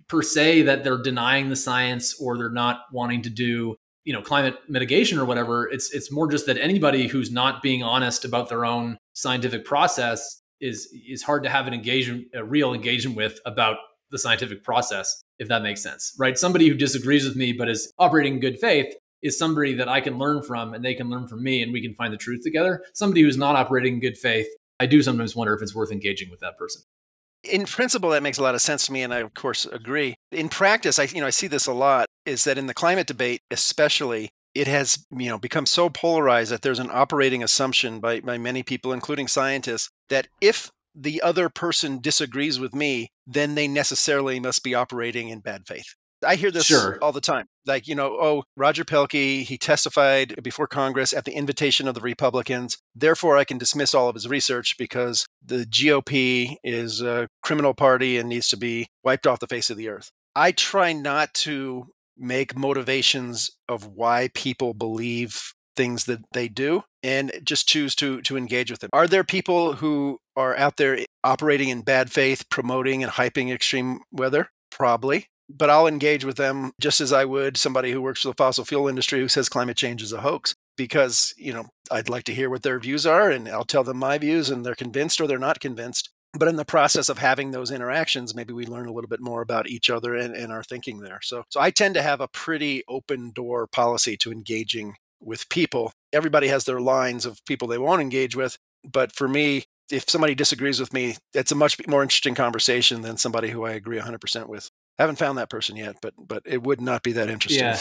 per se that they're denying the science or they're not wanting to do you know climate mitigation or whatever. It's it's more just that anybody who's not being honest about their own scientific process is is hard to have an engagement a real engagement with about the scientific process if that makes sense right? Somebody who disagrees with me but is operating in good faith is somebody that I can learn from and they can learn from me and we can find the truth together. Somebody who's not operating in good faith I do sometimes wonder if it's worth engaging with that person. In principle that makes a lot of sense to me and i of course agree. In practice i you know i see this a lot is that in the climate debate especially it has you know become so polarized that there's an operating assumption by, by many people including scientists that if the other person disagrees with me then they necessarily must be operating in bad faith I hear this sure. all the time. Like, you know, oh, Roger Pielke he testified before Congress at the invitation of the Republicans. Therefore, I can dismiss all of his research because the GOP is a criminal party and needs to be wiped off the face of the earth. I try not to make motivations of why people believe things that they do and just choose to to engage with them. Are there people who are out there operating in bad faith, promoting and hyping extreme weather? Probably but I'll engage with them just as I would somebody who works for the fossil fuel industry who says climate change is a hoax because, you know, I'd like to hear what their views are and I'll tell them my views and they're convinced or they're not convinced. But in the process of having those interactions, maybe we learn a little bit more about each other and, and our thinking there. So, so I tend to have a pretty open door policy to engaging with people. Everybody has their lines of people they won't engage with. But for me, if somebody disagrees with me, it's a much more interesting conversation than somebody who I agree 100% with. I haven't found that person yet, but but it would not be that interesting. Yeah.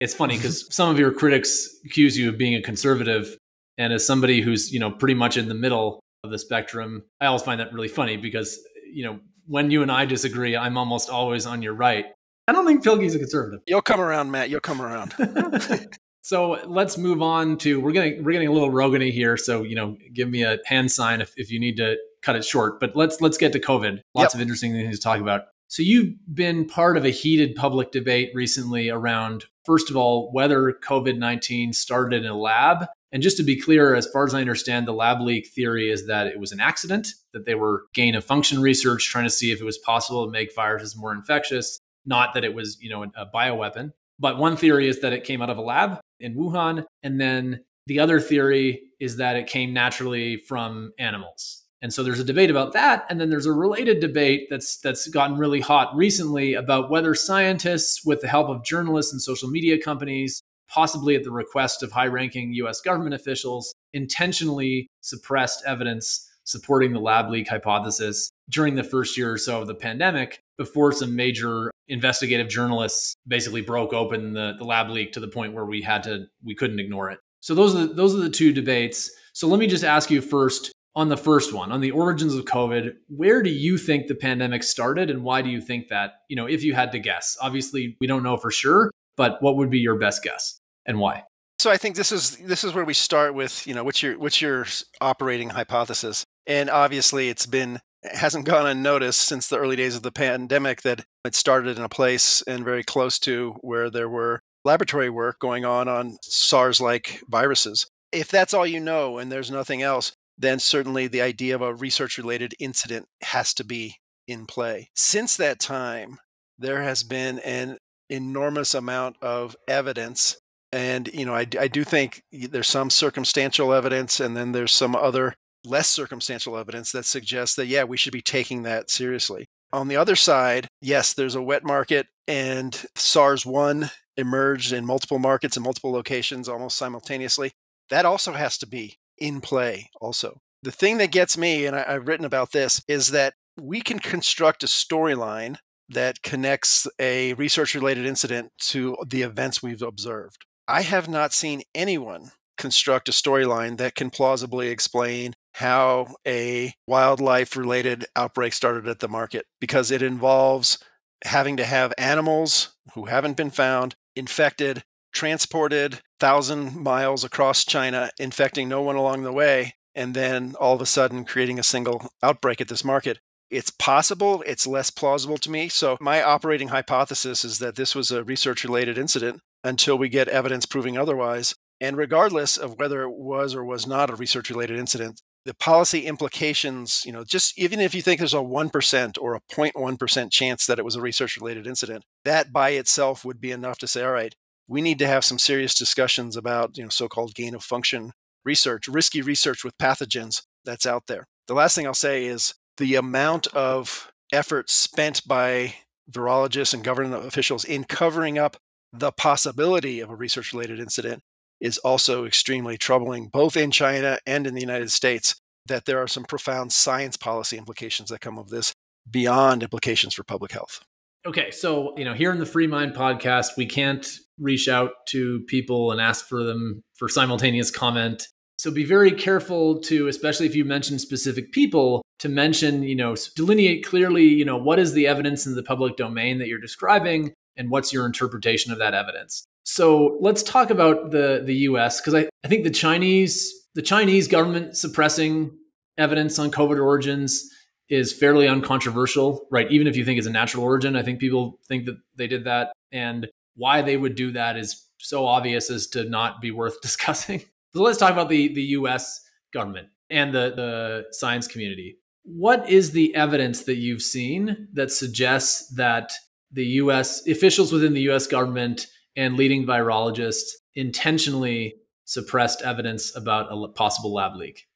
It's funny because some of your critics accuse you of being a conservative. And as somebody who's, you know, pretty much in the middle of the spectrum, I always find that really funny because, you know, when you and I disagree, I'm almost always on your right. I don't think Pielke's a conservative. You'll come around, Matt. You'll come around. so let's move on to we're getting we're getting a little Rogany here. So you know, give me a hand sign if, if you need to cut it short. But let's let's get to COVID. Lots yep. of interesting things to talk about. So you've been part of a heated public debate recently around, first of all, whether COVID 19 started in a lab. And just to be clear, as far as I understand, the lab leak theory is that it was an accident, that they were gain of function research trying to see if it was possible to make viruses more infectious, not that it was, you know, a bioweapon. But one theory is that it came out of a lab in Wuhan. And then the other theory is that it came naturally from animals. And so there's a debate about that. And then there's a related debate that's that's gotten really hot recently about whether scientists, with the help of journalists and social media companies, possibly at the request of high-ranking US government officials, intentionally suppressed evidence supporting the lab leak hypothesis during the first year or so of the pandemic before some major investigative journalists basically broke open the, the lab leak to the point where we had to we couldn't ignore it. So those are the, those are the two debates. So let me just ask you first on the first one, on the origins of COVID, where do you think the pandemic started and why do you think that, you know, if you had to guess? Obviously, we don't know for sure, but what would be your best guess and why? So I think this is this is where we start with, you know, what's your what's your operating hypothesis? And obviously it's been it hasn't gone unnoticed since the early days of the pandemic that it started in a place and very close to where there were laboratory work going on on SARS like viruses. If that's all you know and there's nothing else, then certainly the idea of a research related incident has to be in play. Since that time, there has been an enormous amount of evidence. And, you know, I, I do think there's some circumstantial evidence, and then there's some other less circumstantial evidence that suggests that, yeah, we should be taking that seriously. On the other side, yes, there's a wet market, and SARS 1 emerged in multiple markets and multiple locations almost simultaneously. That also has to be in play, also. The thing that gets me, and I, have written about this, is that we can construct a storyline that connects a research related incident to the events we've observed. I have not seen anyone construct a storyline that can plausibly explain how a wildlife related outbreak started at the market because it involves having to have animals who haven't been found infected transported 1000 miles across China infecting no one along the way and then all of a sudden creating a single outbreak at this market it's possible, it's less plausible to me. So, my operating hypothesis is that this was a research related incident until we get evidence proving otherwise. And regardless of whether it was or was not a research related incident, the policy implications, you know, just even if you think there's a 1% or a 0.1% chance that it was a research related incident, that by itself would be enough to say, all right, we need to have some serious discussions about, you know, so-called gain of function research, risky research with pathogens that's out there. The last thing I'll say is the amount of effort spent by virologists and government officials in covering up the possibility of a research related incident is also extremely troubling, both in China and in the United States, that there are some profound science policy implications that come of this beyond implications for public health. Okay, so you know, here in the Free Mind podcast, we can't reach out to people and ask for them for simultaneous comment. So be very careful to, especially if you mention specific people, to mention, you know, delineate clearly, you know, what is the evidence in the public domain that you're describing and what's your interpretation of that evidence. So let's talk about the the US because I, I think the Chinese the Chinese government suppressing evidence on COVID origins is fairly uncontroversial, right? Even if you think it's a natural origin, I think people think that they did that. And why they would do that is so obvious as to not be worth discussing. So let's talk about the, the US government and the, the science community. What is the evidence that you've seen that suggests that the US officials within the US government and leading virologists intentionally suppressed evidence about a possible lab leak?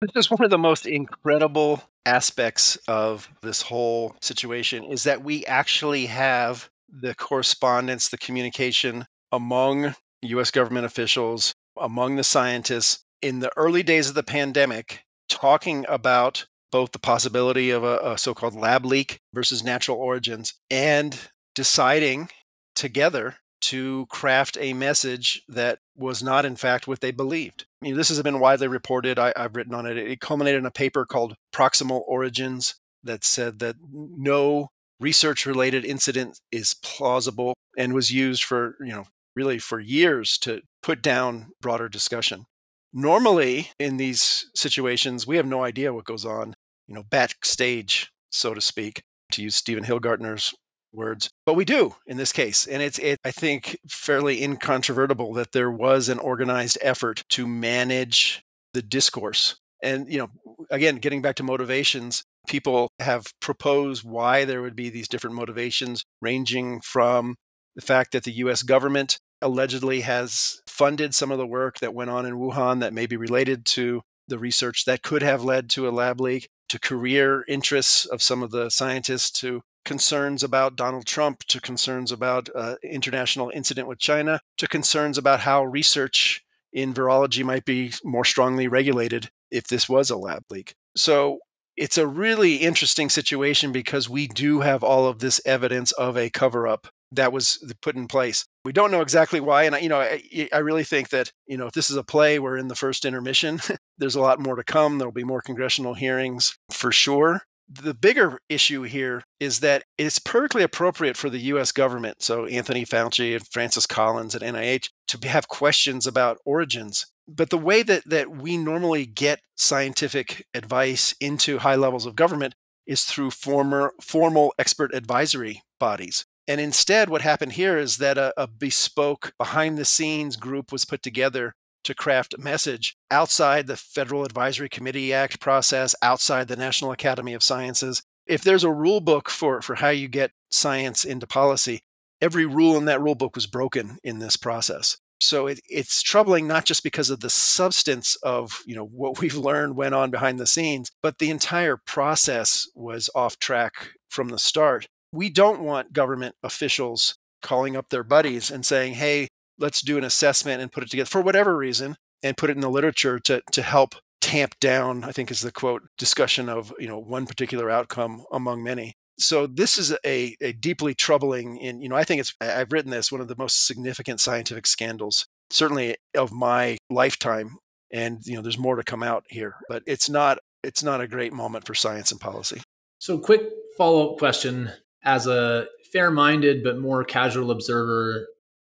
This is one of the most incredible aspects of this whole situation is that we actually have the correspondence, the communication among US government officials among the scientists in the early days of the pandemic talking about both the possibility of a, a so called lab leak versus natural origins and deciding together to craft a message that was not, in fact, what they believed. I mean, this has been widely reported. I, have written on it. It culminated in a paper called Proximal Origins that said that no research related incident is plausible and was used for, you know, really for years to put down broader discussion. Normally, in these situations, we have no idea what goes on, you know, backstage, so to speak, to use Stephen Hilgartner's words. But we do in this case. And it's, it, I think, fairly incontrovertible that there was an organized effort to manage the discourse. And, you know, again, getting back to motivations, people have proposed why there would be these different motivations, ranging from the fact that the US government allegedly has funded some of the work that went on in Wuhan that may be related to the research that could have led to a lab leak, to career interests of some of the scientists, to concerns about Donald Trump, to concerns about uh, international incident with China, to concerns about how research in virology might be more strongly regulated if this was a lab leak. So it's a really interesting situation because we do have all of this evidence of a cover up that was put in place. We don't know exactly why, and I, you know, I, I really think that you know if this is a play, we're in the first intermission. There's a lot more to come. There'll be more congressional hearings for sure. The bigger issue here is that it's perfectly appropriate for the U.S. government, so Anthony Fauci and Francis Collins at NIH, to have questions about origins. But the way that that we normally get scientific advice into high levels of government is through former formal expert advisory bodies And instead, what happened here is that a, a bespoke behind the scenes group was put together to craft a message outside the Federal Advisory Committee Act process, outside the National Academy of Sciences. If there's a rule book for, for how you get science into policy, every rule in that rule book was broken in this process. So it, it's troubling not just because of the substance of you know what we've learned went on behind the scenes, but the entire process was off track from the start. We don't want government officials calling up their buddies and saying, "Hey, let's do an assessment and put it together for whatever reason and put it in the literature to to help tamp down." I think is the quote discussion of you know one particular outcome among many so this is a, a deeply troubling and you know i think it's i've written this one of the most significant scientific scandals certainly of my lifetime and you know there's more to come out here but it's not it's not a great moment for science and policy so quick follow-up question as a fair-minded but more casual observer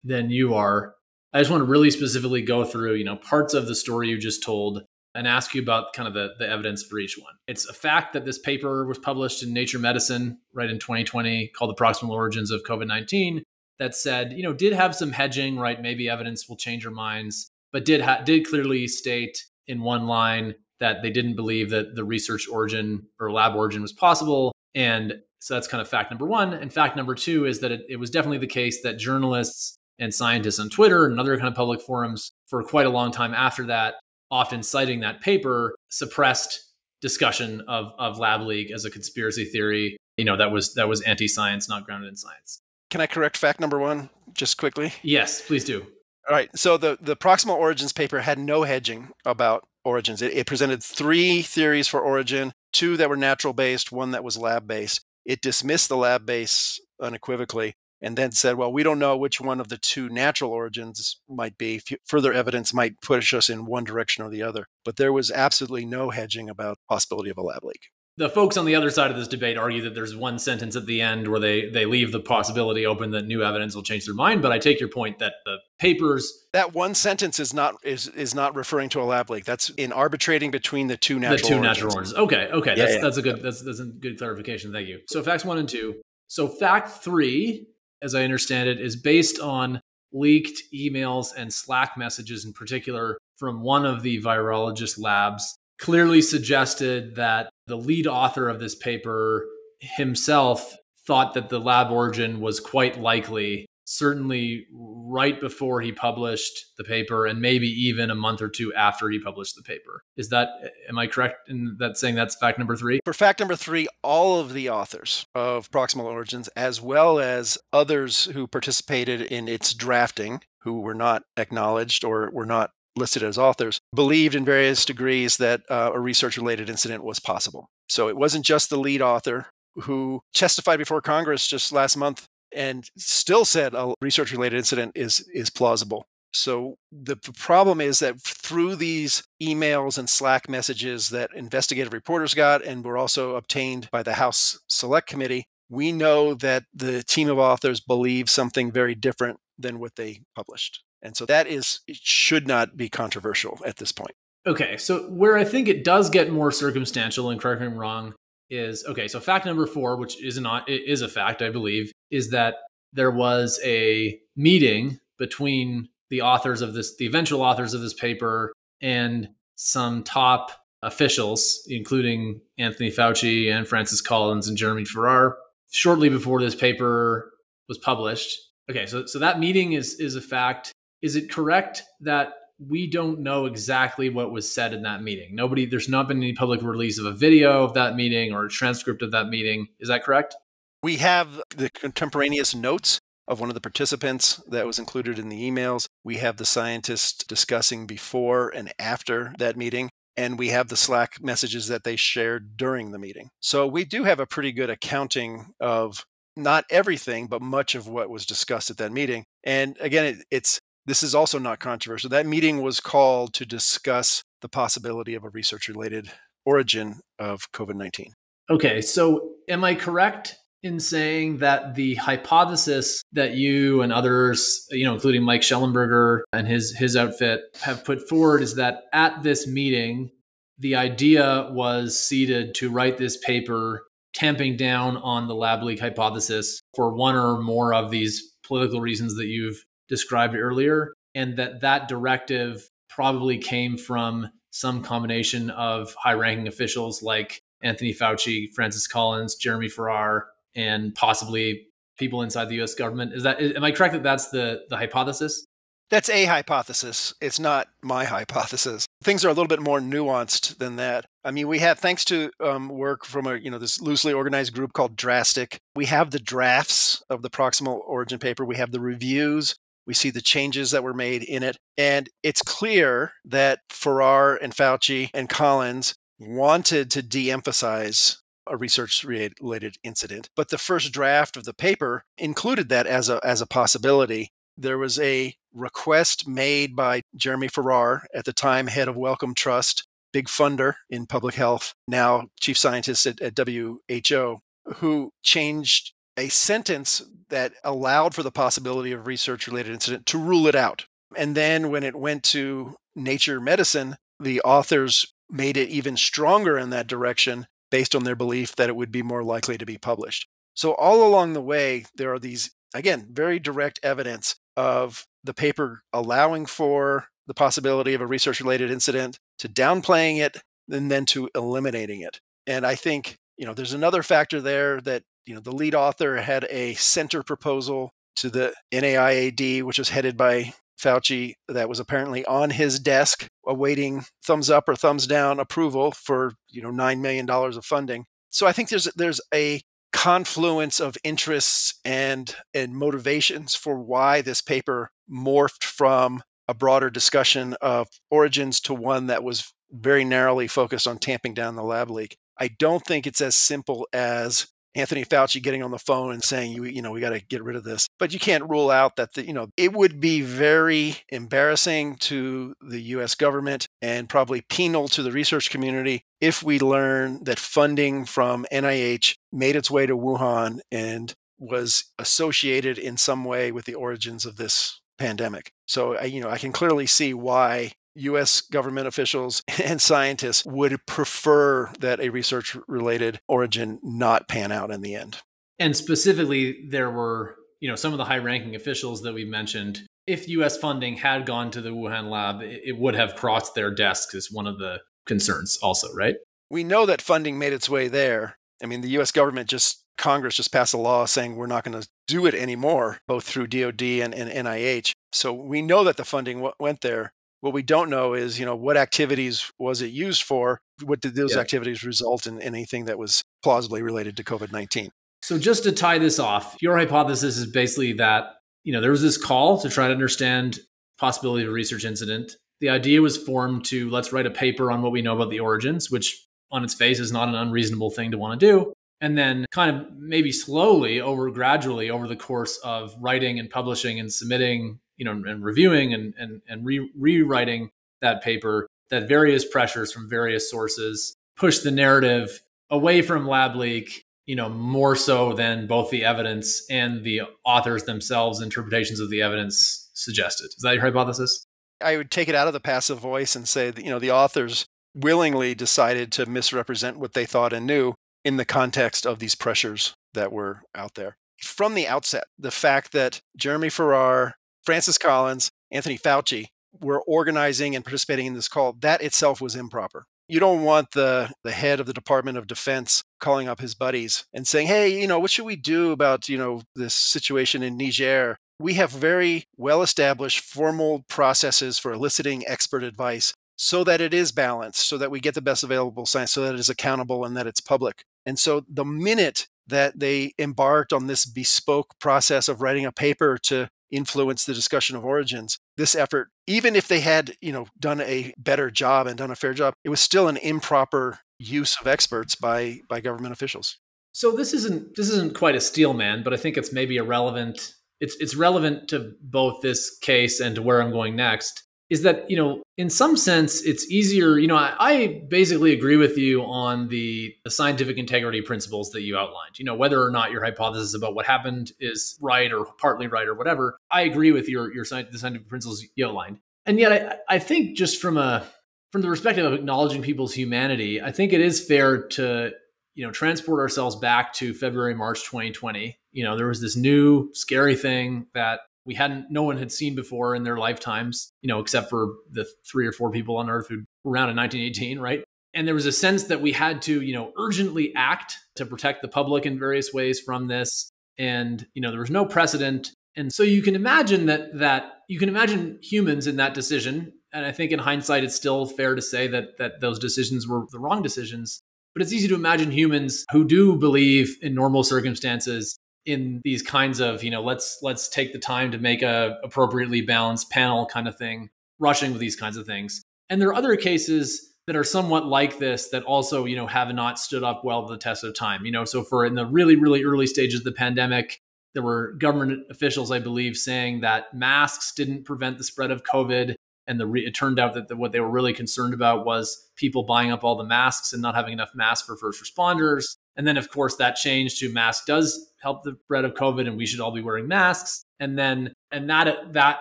than you are i just want to really specifically go through you know parts of the story you just told and ask you about kind of the, the evidence for each one. It's a fact that this paper was published in Nature Medicine right in 2020 called The Proximal Origins of COVID 19 that said, you know, did have some hedging, right? Maybe evidence will change our minds, but did, ha- did clearly state in one line that they didn't believe that the research origin or lab origin was possible. And so that's kind of fact number one. And fact number two is that it, it was definitely the case that journalists and scientists on Twitter and other kind of public forums for quite a long time after that often citing that paper, suppressed discussion of, of lab leak as a conspiracy theory. You know, that was that was anti-science, not grounded in science. Can I correct fact number one just quickly? Yes, please do. All right. So the, the proximal origins paper had no hedging about origins. It, it presented three theories for origin, two that were natural based, one that was lab based. It dismissed the lab base unequivocally and then said, well, we don't know which one of the two natural origins might be. Further evidence might push us in one direction or the other. But there was absolutely no hedging about possibility of a lab leak. The folks on the other side of this debate argue that there's one sentence at the end where they, they leave the possibility open that new evidence will change their mind. But I take your point that the papers that one sentence is not is is not referring to a lab leak. That's in arbitrating between the two natural the two origins. natural origins. Okay, okay, yeah, that's yeah. that's a good that's that's a good clarification. Thank you. So facts one and two. So fact three as I understand it, is based on leaked emails and Slack messages in particular from one of the virologist labs, clearly suggested that the lead author of this paper himself thought that the lab origin was quite likely certainly right before he published the paper and maybe even a month or two after he published the paper. Is that am I correct in that saying that's fact number 3? For fact number 3, all of the authors of Proximal Origins as well as others who participated in its drafting who were not acknowledged or were not listed as authors believed in various degrees that uh, a research related incident was possible. So it wasn't just the lead author who testified before Congress just last month and still said a research related incident is is plausible. So the problem is that through these emails and Slack messages that investigative reporters got and were also obtained by the House Select Committee, we know that the team of authors believe something very different than what they published. And so that is it should not be controversial at this point. Okay, so where I think it does get more circumstantial, and correct me wrong, is okay. So fact number four, which is not is a fact, I believe, is that there was a meeting between the authors of this, the eventual authors of this paper, and some top officials, including Anthony Fauci and Francis Collins and Jeremy Farrar, shortly before this paper was published. Okay, so so that meeting is is a fact. Is it correct that we don't know exactly what was said in that meeting. Nobody, there's not been any public release of a video of that meeting or a transcript of that meeting. Is that correct? We have the contemporaneous notes of one of the participants that was included in the emails. We have the scientists discussing before and after that meeting. And we have the Slack messages that they shared during the meeting. So we do have a pretty good accounting of not everything, but much of what was discussed at that meeting. And again, it, it's this is also not controversial. That meeting was called to discuss the possibility of a research related origin of COVID 19. Okay, so am I correct in saying that the hypothesis that you and others, you know, including Mike Shellenberger and his his outfit have put forward is that at this meeting, the idea was seeded to write this paper tamping down on the lab leak hypothesis for one or more of these political reasons that you've described earlier, and that that directive probably came from some combination of high ranking officials like Anthony Fauci, Francis Collins, Jeremy Farrar, and possibly people inside the US government. Is that am I correct that that's the the hypothesis? That's a hypothesis. It's not my hypothesis. Things are a little bit more nuanced than that. I mean, we have, thanks to um, work from a you know this loosely organized group called Drastic, we have the drafts of the proximal origin paper. We have the reviews. We see the changes that were made in it, and it's clear that Farrar and Fauci and Collins wanted to de-emphasize a research related incident but the first draft of the paper included that as a as a possibility. There was a request made by Jeremy Farrar, at the time head of Wellcome Trust, big funder in public health, now chief scientist at, at WHO, who changed a sentence that allowed for the possibility of research related incident to rule it out. And then when it went to Nature Medicine, the authors made it even stronger in that direction based on their belief that it would be more likely to be published. So, all along the way, there are these, again, very direct evidence of the paper allowing for the possibility of a research related incident to downplaying it and then to eliminating it. And I think, you know, there's another factor there that, you know, the lead author had a center proposal to the NIAID, which was headed by Fauci, that was apparently on his desk awaiting thumbs up or thumbs down approval for, you know, $9 million of funding. So I think there's there's a confluence of interests and and motivations for why this paper morphed from a broader discussion of origins to one that was very narrowly focused on tamping down the lab leak. I don't think it's as simple as Anthony Fauci getting on the phone and saying, you, you know, we got to get rid of this. But you can't rule out that, the, you know, it would be very embarrassing to the US government and probably penal to the research community if we learn that funding from NIH made its way to Wuhan and was associated in some way with the origins of this pandemic. So, you know, I can clearly see why US government officials and scientists would prefer that a research related origin not pan out in the end. And specifically, there were, you know, some of the high ranking officials that we mentioned. If US funding had gone to the Wuhan lab, it would have crossed their desks, is one of the concerns, also, right? We know that funding made its way there. I mean, the US government just, Congress just passed a law saying we're not going to do it anymore, both through DOD and, and NIH. So we know that the funding w- went there. What we don't know is, you know, what activities was it used for? What did those yeah. activities result in anything that was plausibly related to COVID 19? So, just to tie this off, your hypothesis is basically that, you know, there was this call to try to understand possibility of a research incident. The idea was formed to let's write a paper on what we know about the origins, which on its face is not an unreasonable thing to want to do. And then, kind of maybe slowly, over gradually, over the course of writing and publishing and submitting you know, and reviewing and and, and re- rewriting that paper, that various pressures from various sources push the narrative away from lab leak, you know, more so than both the evidence and the authors themselves' interpretations of the evidence suggested. Is that your hypothesis? I would take it out of the passive voice and say that, you know, the authors willingly decided to misrepresent what they thought and knew in the context of these pressures that were out there. From the outset, the fact that Jeremy Farrar Francis Collins, Anthony Fauci were organizing and participating in this call, that itself was improper. You don't want the, the head of the Department of Defense calling up his buddies and saying, hey, you know, what should we do about, you know, this situation in Niger? We have very well established formal processes for eliciting expert advice so that it is balanced, so that we get the best available science, so that it is accountable and that it's public. And so the minute that they embarked on this bespoke process of writing a paper to influence the discussion of origins. This effort, even if they had, you know, done a better job and done a fair job, it was still an improper use of experts by by government officials. So this isn't this isn't quite a steel man, but I think it's maybe a relevant it's it's relevant to both this case and to where I'm going next is that you know in some sense it's easier you know I, I, basically agree with you on the, the scientific integrity principles that you outlined you know whether or not your hypothesis about what happened is right or partly right or whatever i agree with your your the scientific principles you outlined and yet I, I think just from a from the perspective of acknowledging people's humanity i think it is fair to you know, transport ourselves back to February, March 2020. You know, there was this new scary thing that we hadn't, no one had seen before in their lifetimes, you know, except for the three or four people on Earth who were around in 1918, right? And there was a sense that we had to, you know, urgently act to protect the public in various ways from this. And, you know, there was no precedent. And so you can imagine that, that you can imagine humans in that decision. And I think in hindsight, it's still fair to say that, that those decisions were the wrong decisions. But it's easy to imagine humans who do believe in normal circumstances in these kinds of, you know, let's let's take the time to make a appropriately balanced panel kind of thing, rushing with these kinds of things. And there are other cases that are somewhat like this that also, you know, have not stood up well to the test of time. You know, so for in the really, really early stages of the pandemic, there were government officials, I believe, saying that masks didn't prevent the spread of COVID. And the re- it turned out that the, what they were really concerned about was people buying up all the masks and not having enough masks for first responders. And then, of course, that changed to mask does help the spread of COVID, and we should all be wearing masks. And then, and that that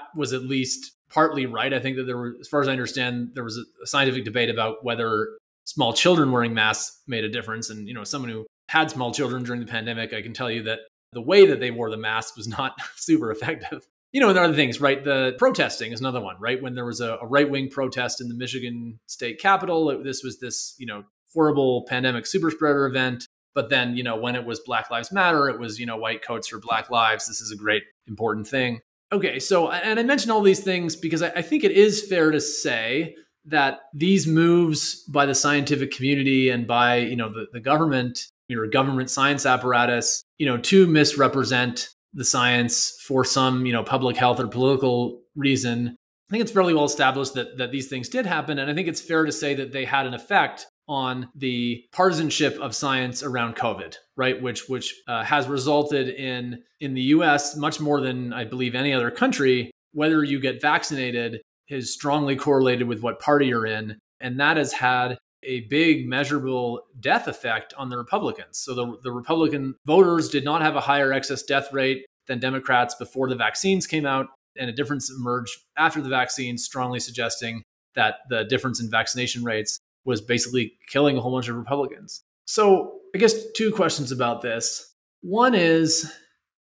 was at least partly right. I think that there were, as far as I understand, there was a scientific debate about whether small children wearing masks made a difference. And you know, someone who had small children during the pandemic, I can tell you that the way that they wore the mask was not super effective. You know, and there are other things, right? The protesting is another one, right? When there was a, a right wing protest in the Michigan state capitol, it, this was this, you know, horrible pandemic super spreader event. But then, you know, when it was Black Lives Matter, it was, you know, white coats for Black lives. This is a great, important thing. Okay. So, and I mentioned all these things because I, I think it is fair to say that these moves by the scientific community and by, you know, the, the government, your government science apparatus, you know, to misrepresent the science for some, you know, public health or political reason. I think it's fairly well established that that these things did happen, and I think it's fair to say that they had an effect on the partisanship of science around COVID, right? Which which uh, has resulted in in the U.S. much more than I believe any other country. Whether you get vaccinated is strongly correlated with what party you're in, and that has had a big measurable death effect on the Republicans. So the, the Republican voters did not have a higher excess death rate than Democrats before the vaccines came out, and a difference emerged after the vaccines, strongly suggesting that the difference in vaccination rates was basically killing a whole bunch of Republicans. So, I guess two questions about this. One is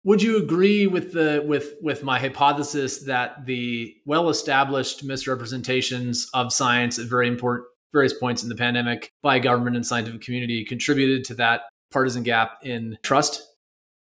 would you agree with the with with my hypothesis that the well-established misrepresentations of science at very important various points in the pandemic by government and scientific community contributed to that partisan gap in trust?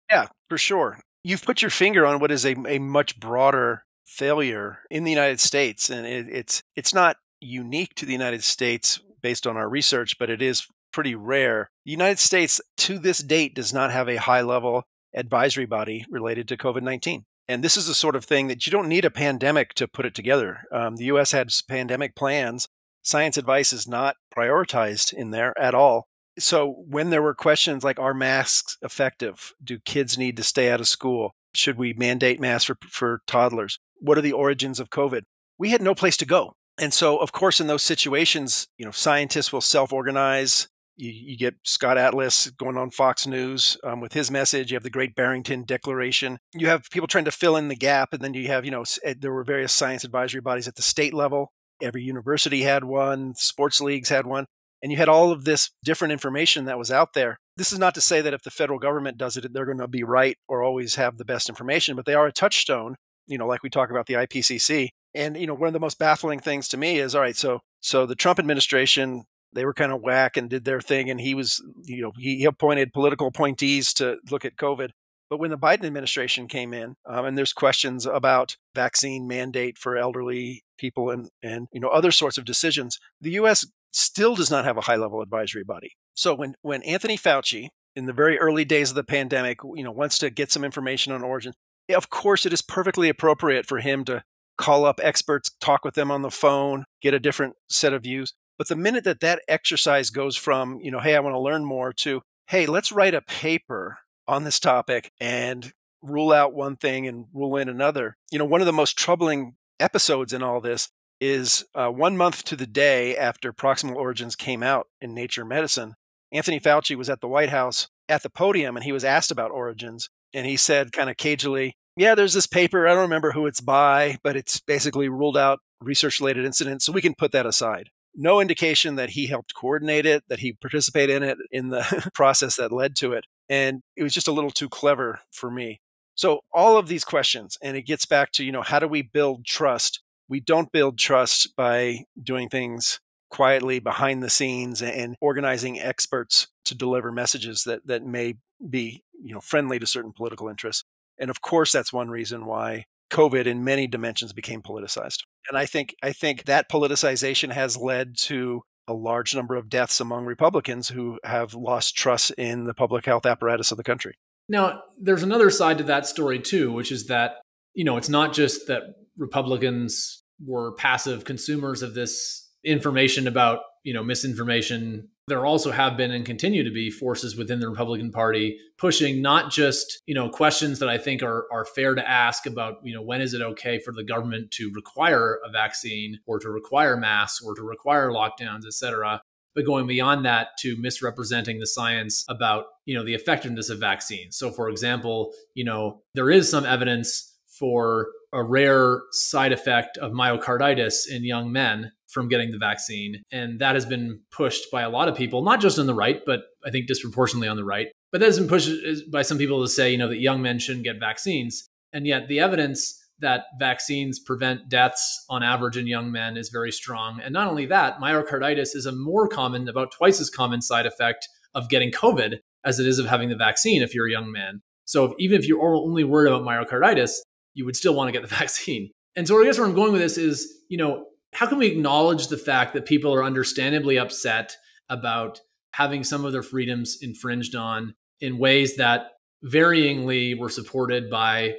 Yeah, for sure. You've put your finger on what is a, a much broader failure in the United States, and it, it's it's not unique to the United States based on our research, but it is pretty rare. The United States, to this date, does not have a high level advisory body related to COVID 19. And this is the sort of thing that you don't need a pandemic to put it together. Um, the US had pandemic plans. Science advice is not prioritized in there at all. So when there were questions like, are masks effective? Do kids need to stay out of school? Should we mandate masks for, for toddlers? What are the origins of COVID? We had no place to go. And so, of course, in those situations, you know, scientists will self-organize. You, you get Scott Atlas going on Fox News um, with his message. You have the Great Barrington Declaration. You have people trying to fill in the gap, and then you have, you know, eh, there were various science advisory bodies at the state level. Every university had one. Sports leagues had one, and you had all of this different information that was out there. This is not to say that if the federal government does it, they're going to be right or always have the best information, but they are a touchstone. You know, like we talk about the IPCC, and you know, one of the most baffling things to me is all right, so so the Trump administration they were kind of whack and did their thing and he was you know he appointed political appointees to look at covid but when the biden administration came in um, and there's questions about vaccine mandate for elderly people and and you know other sorts of decisions the us still does not have a high level advisory body so when when anthony fauci in the very early days of the pandemic you know wants to get some information on origin of course it is perfectly appropriate for him to call up experts, talk with them on the phone, get a different set of views. But the minute that that exercise goes from, you know, hey, I want to learn more to, hey, let's write a paper on this topic and rule out one thing and rule in another. You know, one of the most troubling episodes in all this is uh, one month to the day after Proximal Origins came out in Nature Medicine, Anthony Fauci was at the White House at the podium and he was asked about origins. And he said, kind of cagily, yeah, there's this paper. I don't remember who it's by, but it's basically ruled out research related incidents. So we can put that aside. no indication that he helped coordinate it, that he participated in it in the process that led to it. And it was just a little too clever for me. So all of these questions, and it gets back to, you know, how do we build trust? We don't build trust by doing things quietly behind the scenes and organizing experts to deliver messages that that may be, you know, friendly to certain political interests. And of course, that's one reason why COVID in many dimensions became politicized. And I think I think that politicization has led to a large number of deaths among Republicans who have lost trust in the public health apparatus of the country. Now, there's another side to that story too, which is that, you know, it's not just that Republicans were passive consumers of this information about, you know, misinformation there also have been and continue to be forces within the Republican Party pushing not just you know questions that I think are are fair to ask about you know when is it okay for the government to require a vaccine or to require masks or to require lockdowns, et cetera, but going beyond that to misrepresenting the science about you know the effectiveness of vaccines. So, for example, you know there is some evidence for a rare side effect of myocarditis in young men from getting the vaccine. And that has been pushed by a lot of people, not just on the right, but I think disproportionately on the right. But that has been pushed by some people to say, you know, that young men shouldn't get vaccines. And yet the evidence that vaccines prevent deaths on average in young men is very strong. And not only that, myocarditis is a more common, about twice as common side effect of getting COVID as it is of having the vaccine if you're a young man. So if, even if you're only worried about myocarditis, you would still want to get the vaccine. And so I guess where I'm going with this is, you know, how can we acknowledge the fact that people are understandably upset about having some of their freedoms infringed on in ways that varyingly were supported by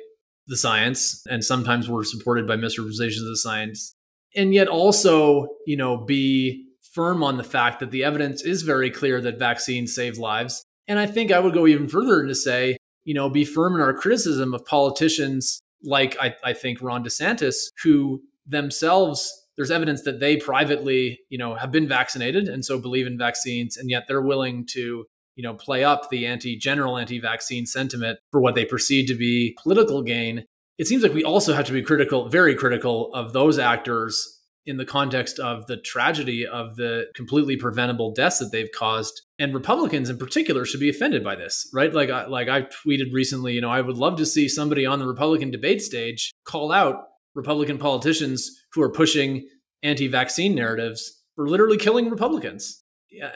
the science and sometimes were supported by misrepresentations of the science and yet also you know be firm on the fact that the evidence is very clear that vaccines save lives. And i think i would go even further to say you know be firm in our criticism of politicians like i, I think ron desantis who themselves there's evidence that they privately, you know, have been vaccinated and so believe in vaccines, and yet they're willing to, you know, play up the anti general anti vaccine sentiment for what they perceive to be political gain. It seems like we also have to be critical, very critical of those actors in the context of the tragedy of the completely preventable deaths that they've caused and republicans in particular should be offended by this right like I, like i tweeted recently you know i would love to see somebody on the republican debate stage call out republican politicians who are pushing anti-vaccine narratives for literally killing Republicans.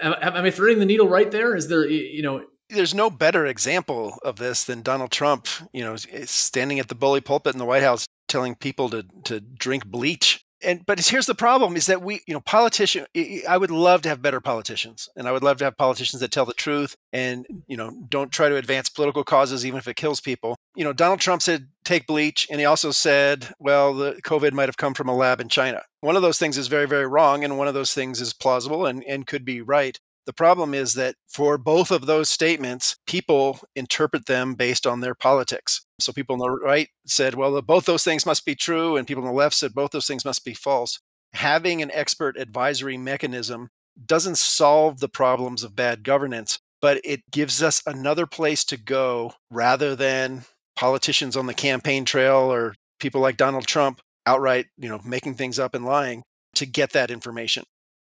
Am, am I threading the needle right there? Is there, you know, there's no better example of this than Donald Trump, you know, standing at the bully pulpit in the White House telling people to to drink bleach and but here's the problem is that we you know politician i would love to have better politicians and i would love to have politicians that tell the truth and you know don't try to advance political causes even if it kills people. You know donald trump said take bleach and he also said well the covid might have come from a lab in china. One of those things is very very wrong and one of those things is plausible and, and could be right. The problem is that for both of those statements, people interpret them based on their politics. So people on the right said, well, both those things must be true. And people on the left said, both those things must be false. Having an expert advisory mechanism doesn't solve the problems of bad governance, but it gives us another place to go rather than politicians on the campaign trail or people like Donald Trump outright, you know, making things up and lying to get that information.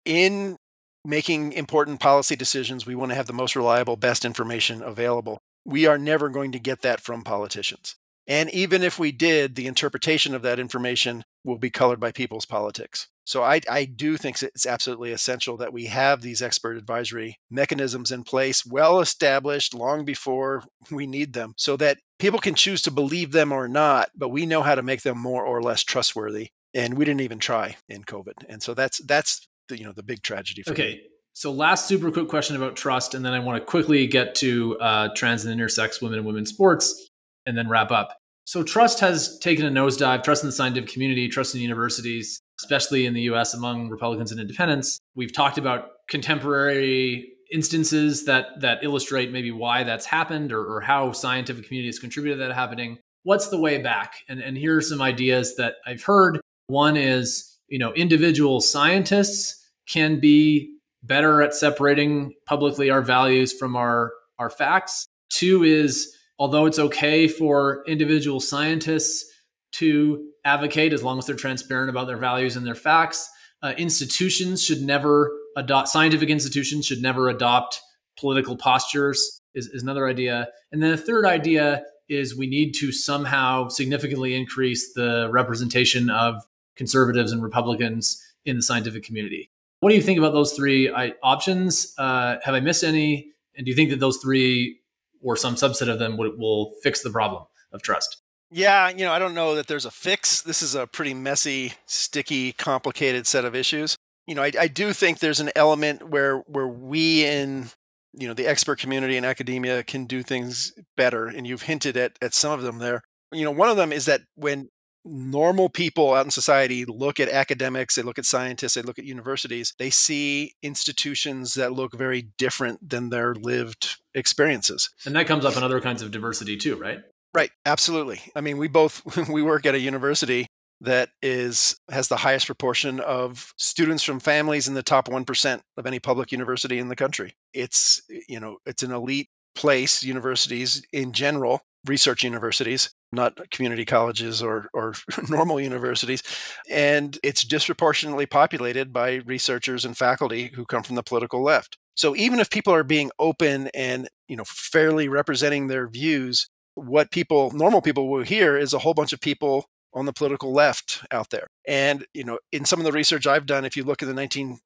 In making important policy decisions, we want to have the most reliable, best information available. We are never going to get that from politicians. And even if we did, the interpretation of that information will be colored by people's politics. So I, I do think it's absolutely essential that we have these expert advisory mechanisms in place, well established long before we need them, so that people can choose to believe them or not, but we know how to make them more or less trustworthy. And we didn't even try in COVID. And so that's that's the you know the big tragedy. okay. Me. So last super quick question about trust, and then I want to quickly get to uh, trans and intersex women and women's sports, and then wrap up. So trust has taken a nosedive. Trust in the scientific community, trust in universities, especially in the U.S. among Republicans and Independents. We've talked about contemporary instances that that illustrate maybe why that's happened or, or how scientific community has contributed to that happening. What's the way back? And and here are some ideas that I've heard. One is you know individual scientists can be better at separating publicly our values from our, our facts. Two is, although it's okay for individual scientists to advocate as long as they're transparent about their values and their facts, uh, institutions should never adopt scientific institutions should never adopt political postures is, is another idea and then a third idea is we need to somehow significantly increase the representation of conservatives and republicans in the scientific community what do you think about those three options uh, have i missed any and do you think that those three or some subset of them will, will fix the problem of trust yeah, you know, I don't know that there's a fix. This is a pretty messy, sticky, complicated set of issues. You know, I, I do think there's an element where where we in you know the expert community and academia can do things better, and you've hinted at at some of them there. You know, one of them is that when normal people out in society look at academics, they look at scientists, they look at universities, they see institutions that look very different than their lived experiences. And that comes up in other kinds of diversity too, right? Right, absolutely. I mean, we both we work at a university that is has the highest proportion of students from families in the top 1% of any public university in the country. It's you know, it's an elite place universities in general, research universities, not community colleges or or normal universities, and it's disproportionately populated by researchers and faculty who come from the political left. So even if people are being open and, you know, fairly representing their views, what people, normal people will hear is a whole bunch of people on the political left out there. And, you know, in some of the research I've done, if you look at the 1950s,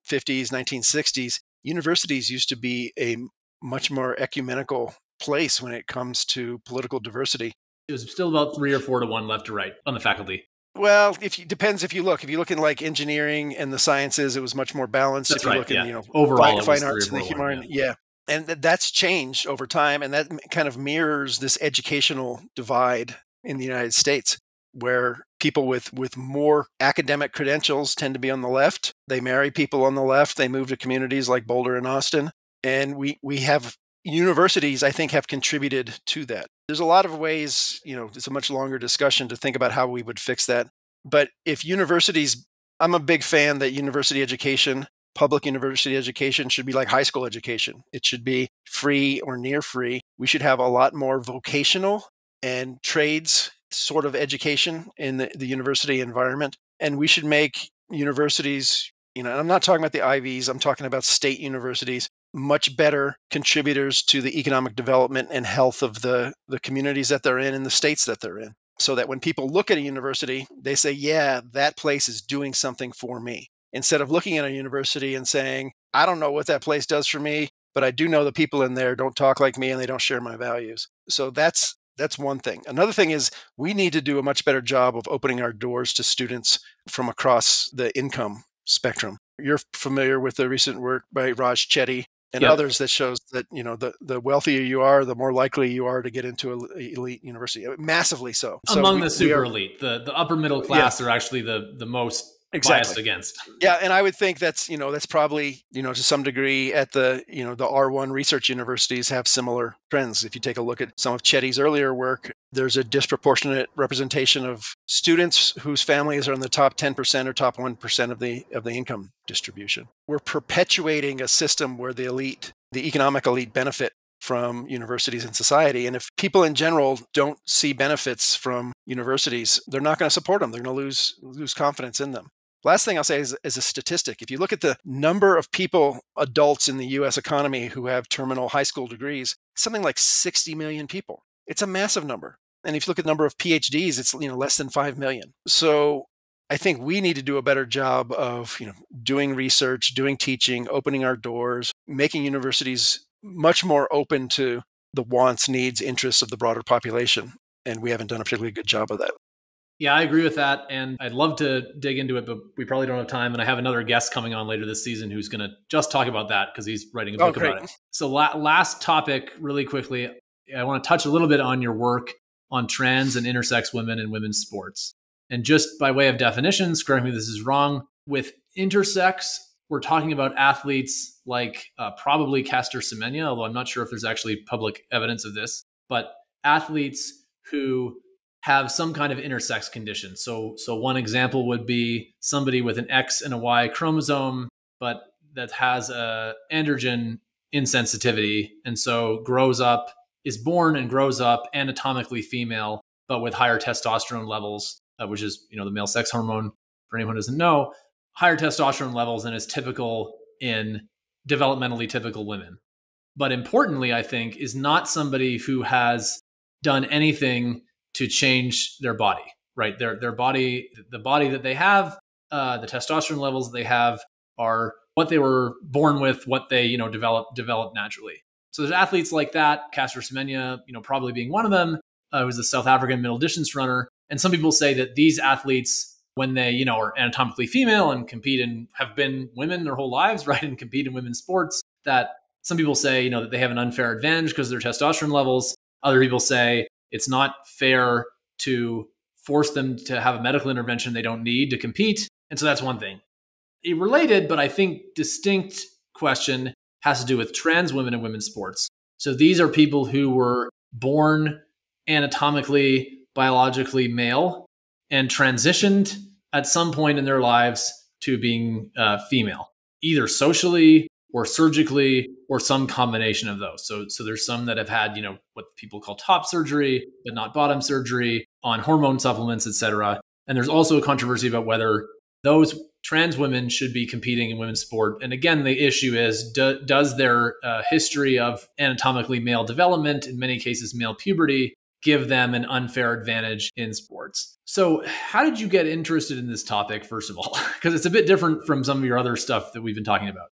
1960s, universities used to be a much more ecumenical place when it comes to political diversity. It was still about three or four to one left to right on the faculty. Well, if you, depends if you look. If you look in like engineering and the sciences, it was much more balanced. That's if you right, look yeah. in, you know, overall fine, fine arts and the human, yeah. yeah and that's changed over time and that kind of mirrors this educational divide in the united states where people with with more academic credentials tend to be on the left they marry people on the left they move to communities like boulder and austin and we we have universities i think have contributed to that there's a lot of ways you know it's a much longer discussion to think about how we would fix that but if universities i'm a big fan that university education public university education should be like high school education. It should be free or near free. We should have a lot more vocational and trades sort of education in the, the university environment. And we should make universities, you know, I'm not talking about the Ivies, I'm talking about state universities, much better contributors to the economic development and health of the, the communities that they're in and the states that they're in. So that when people look at a university, they say, yeah, that place is doing something for me instead of looking at a university and saying, I don't know what that place does for me, but I do know the people in there don't talk like me and they don't share my values. So that's that's one thing. Another thing is we need to do a much better job of opening our doors to students from across the income spectrum. You're familiar with the recent work by Raj Chetty and yep. others that shows that you know the, the wealthier you are, the more likely you are to get into an elite university. Uh, massively so. Among so we, the super are, elite, the the upper middle class yeah. are actually the the most exactly. biased against. Yeah, and I would think that's you know that's probably you know to some degree at the you know the R1 research universities have similar trends. If you take a look at some of Chetty's earlier work, there's a disproportionate representation of students whose families are in the top 10% or top 1% of the of the income distribution. We're perpetuating a system where the elite, the economic elite benefit from universities and society. And if people in general don't see benefits from universities, they're not going to support them. They're going to lose lose confidence in them. Last thing I'll say is, is a statistic. If you look at the number of people, adults in the US economy who have terminal high school degrees, something like 60 million people. It's a massive number. And if you look at the number of PhDs, it's you know less than 5 million. So I think we need to do a better job of, you know, doing research, doing teaching, opening our doors, making universities much more open to the wants, needs, interests of the broader population. And we haven't done a particularly good job of that. Yeah, I agree with that. And I'd love to dig into it, but we probably don't have time. And I have another guest coming on later this season who's going to just talk about that because he's writing a oh, book oh, about it. So, la- last topic, really quickly, I want to touch a little bit on your work on trans and intersex women in women's sports. And just by way of definitions, correct me if this is wrong, with intersex, we're talking about athletes like uh, probably Caster Semenya, although I'm not sure if there's actually public evidence of this, but athletes who have some kind of intersex condition. So, so one example would be somebody with an X and a Y chromosome, but that has a androgen insensitivity, and so grows up, is born and grows up anatomically female, but with higher testosterone levels, uh, which is you know the male sex hormone. For anyone who doesn't know, higher testosterone levels than is typical in developmentally typical women. But importantly, I think, is not somebody who has done anything to change their body, right? Their their body, the body that they have, uh, the testosterone levels they have are what they were born with, what they you know develop develop naturally. So there's athletes like that, Caster Semenya, you know, probably being one of them, uh, who's a South African middle distance runner. And some people say that these athletes, when they you know are anatomically female and compete and have been women their whole lives, right, and compete in women's sports, that some people say you know that they have an unfair advantage because of their testosterone levels. Other people say it's not fair to force them to have a medical intervention they don't need to compete. And so that's one thing. A related, but I think distinct question has to do with trans women in women's sports. So these are people who were born anatomically, biologically male and transitioned at some point in their lives to being uh, female, either socially or surgically or some combination of those. So, so there's some that have had, you know, what people call top surgery, but not bottom surgery on hormone supplements, et cetera. And there's also a controversy about whether those trans women should be competing in women's sport. And again, the issue is do, does their uh, history of anatomically male development, in many cases male puberty, give them an unfair advantage in sports? So, how did you get interested in this topic, first of all? Because it's a bit different from some of your other stuff that we've been talking about.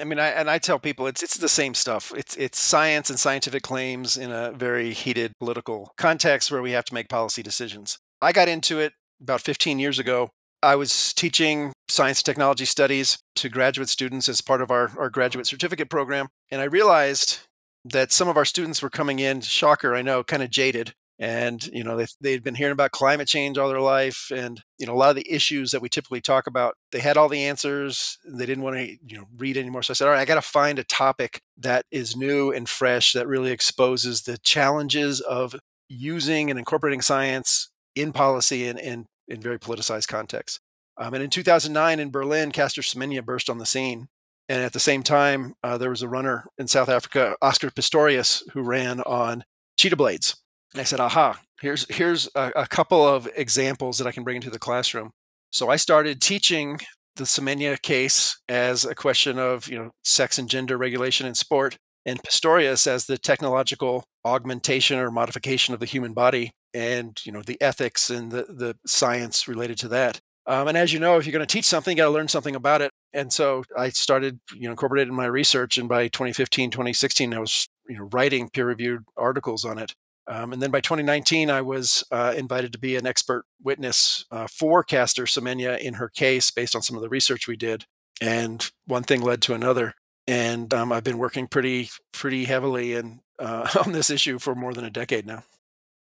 I mean, I, and I tell people it's it's the same stuff. It's it's science and scientific claims in a very heated political context where we have to make policy decisions. I got into it about 15 years ago. I was teaching science and technology studies to graduate students as part of our, our graduate certificate program. And I realized that some of our students were coming in, shocker, I know, kind of jaded and you know they, they'd been hearing about climate change all their life and you know a lot of the issues that we typically talk about they had all the answers they didn't want to you know read anymore so i said all right i got to find a topic that is new and fresh that really exposes the challenges of using and incorporating science in policy and in, in very politicized contexts um, and in 2009 in berlin caster semenya burst on the scene. And at the same time uh, there was a runner in south africa oscar pistorius who ran on cheetah blades. I said, aha, here's, here's a, a couple of examples that I can bring into the classroom. So I started teaching the Semenya case as a question of, you know, sex and gender regulation in sport and Pistorius as the technological augmentation or modification of the human body and, you know, the ethics and the, the science related to that. Um, and as you know, if you're going to teach something, you got to learn something about it. And so I started, you know, incorporating my research. And by 2015, 2016, I was, you know, writing peer-reviewed articles on it. Um, and then by 2019, I was uh, invited to be an expert witness uh, for Caster Semenya in her case based on some of the research we did. And one thing led to another. And um, I've been working pretty, pretty heavily and uh, on this issue for more than a decade now.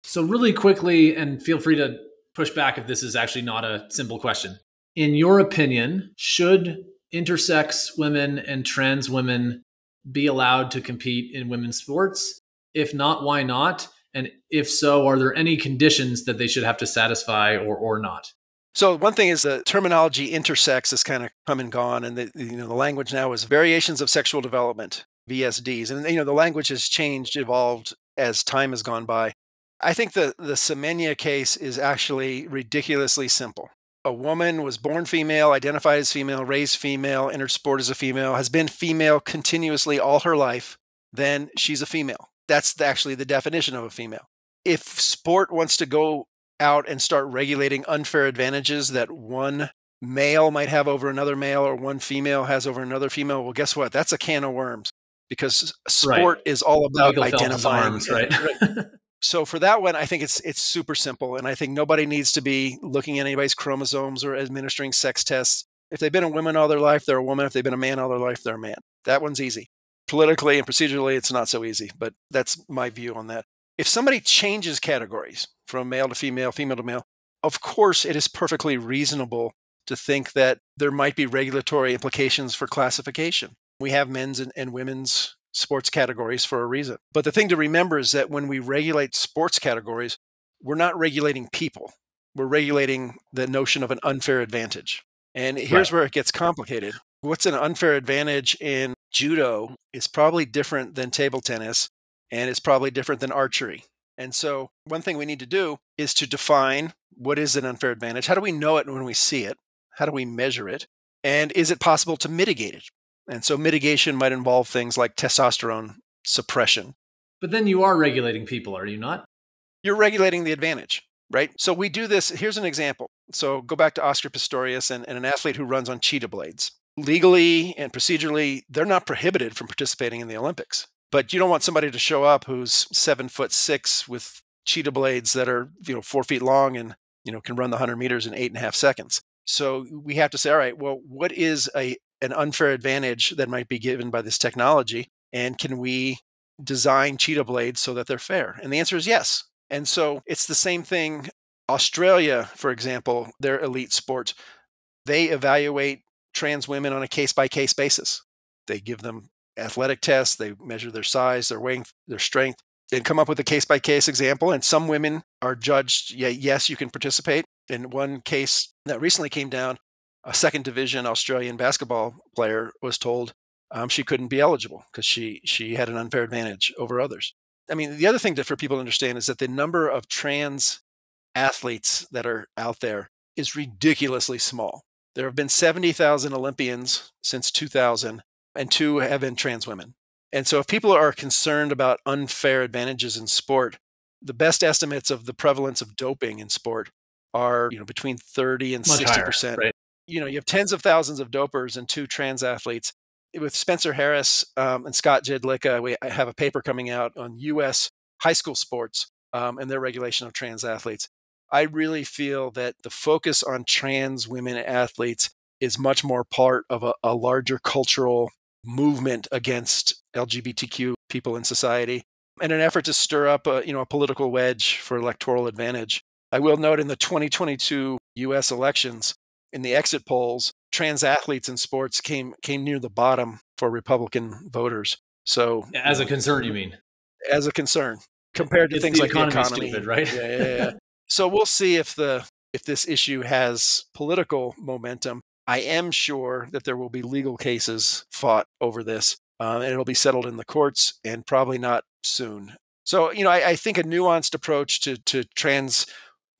So, really quickly, and feel free to push back if this is actually not a simple question. In your opinion, should intersex women and trans women be allowed to compete in women's sports? If not, why not? And if so, are there any conditions that they should have to satisfy or, or not? So one thing is the terminology intersex has kind of come and gone, and the you know the language now is variations of sexual development (VSDs), and you know the language has changed, evolved as time has gone by. I think the the Semenya case is actually ridiculously simple. A woman was born female, identified as female, raised female, entered sport as a female, has been female continuously all her life. Then she's a female. That's actually the definition of a female. If sport wants to go out and start regulating unfair advantages that one male might have over another male or one female has over another female, well, guess what? That's a can of worms because sport right. is all about identifying. Arms, right? so for that one, I think it's it's super simple, and I think nobody needs to be looking at anybody's chromosomes or administering sex tests. If they've been a woman all their life, they're a woman. If they've been a man all their life, they're a man. That one's easy politically and procedurally, it's not so easy, but that's my view on that. If somebody changes categories from male to female, female to male, of course, it is perfectly reasonable to think that there might be regulatory implications for classification. We have men's and, and women's sports categories for a reason. But the thing to remember is that when we regulate sports categories, we're not regulating people. We're regulating the notion of an unfair advantage. And here's right. where it gets complicated. What's an unfair advantage in judo is probably different than table tennis and it's probably different than archery. And so, one thing we need to do is to define what is an unfair advantage. How do we know it when we see it? How do we measure it? And is it possible to mitigate it? And so mitigation might involve things like testosterone suppression. But then you are regulating people, are you not? You're regulating the advantage, right? So we do this. Here's an example. So go back to Oscar Pistorius and, and an athlete who runs on cheetah blades. Legally and procedurally, they're not prohibited from participating in the Olympics. But you don't want somebody to show up who's seven foot six with cheetah blades that are you know four feet long and you know can run the 100 meters in eight and a half seconds so we have to say all right well what is a an unfair advantage that might be given by this technology and can we design cheetah blades so that they're fair and the answer is yes and so it's the same thing australia for example their elite sport they evaluate trans women on a case by case basis they give them athletic tests they measure their size their weight their strength and come up with a case by case example. And some women are judged, yeah, yes, you can participate. In one case that recently came down, a second division Australian basketball player was told um, she couldn't be eligible because she she had an unfair advantage over others. I mean, the other thing that for people to understand is that the number of trans athletes that are out there is ridiculously small. There have been 70,000 Olympians since 2000, and two have been trans women. And so if people are concerned about unfair advantages in sport, the best estimates of the prevalence of doping in sport are, you know, between 30 and Much 60%. Higher, right? You know, you have tens of thousands of dopers and two trans athletes. With Spencer Harris um, and Scott Jedlicka, we have a paper coming out on U.S. high school sports um, and their regulation of trans athletes. I really feel that the focus on trans women athletes is much more part of a, a larger cultural movement against LGBTQ people in society and an effort to stir up a, you know, a political wedge for electoral advantage. I will note in the 2022 US elections, in the exit polls, trans athletes in sports came came near the bottom for Republican voters. So as a concern, you mean? As a concern compared to it's things the like the economy, stupid, right? yeah, yeah, yeah. so we'll see if the if this issue has political momentum. I am sure that there will be legal cases fought over this, uh, and it'll be settled in the courts, and probably not soon. So, you know, I, I think a nuanced approach to to trans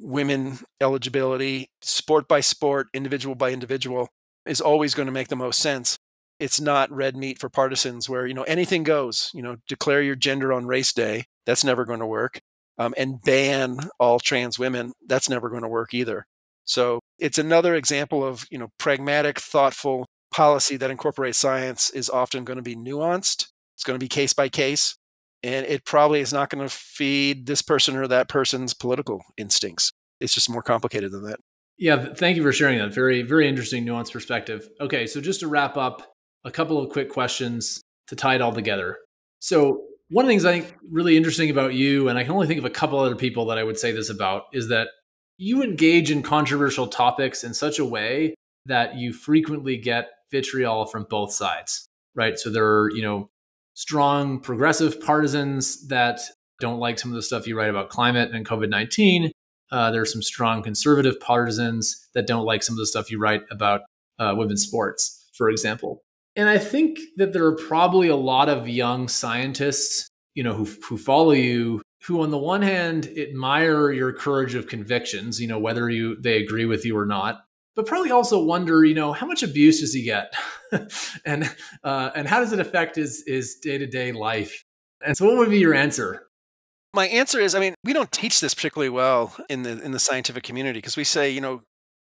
women eligibility, sport by sport, individual by individual, is always going to make the most sense. It's not red meat for partisans where, you know, anything goes, you know, declare your gender on race day. That's never going to work. Um, and ban all trans women. That's never going to work either. So it's another example of you know pragmatic, thoughtful policy that incorporates science is often going to be nuanced. It's going to be case by case, and it probably is not going to feed this person or that person's political instincts. It's just more complicated than that. Yeah, thank you for sharing that. Very, very interesting, nuanced perspective. Okay, so just to wrap up, a couple of quick questions to tie it all together. So, one of the things I think really interesting about you, and I can only think of a couple other people that I would say this about, is that you engage in controversial topics in such a way that you frequently get vitriol from both sides, right? So there are, you know, strong progressive partisans that don't like some of the stuff you write about climate and COVID 19. Uh, there are some strong conservative partisans that don't like some of the stuff you write about uh, women's sports, for example. And I think that there are probably a lot of young scientists, you know, who, who follow you who on the one hand admire your courage of convictions, you know, whether you they agree with you or not, but probably also wonder, you know, how much abuse does he get, and uh, and how does it affect his his day to day life? And so, what would be your answer? My answer is, I mean, we don't teach this particularly well in the in the scientific community because we say, you know,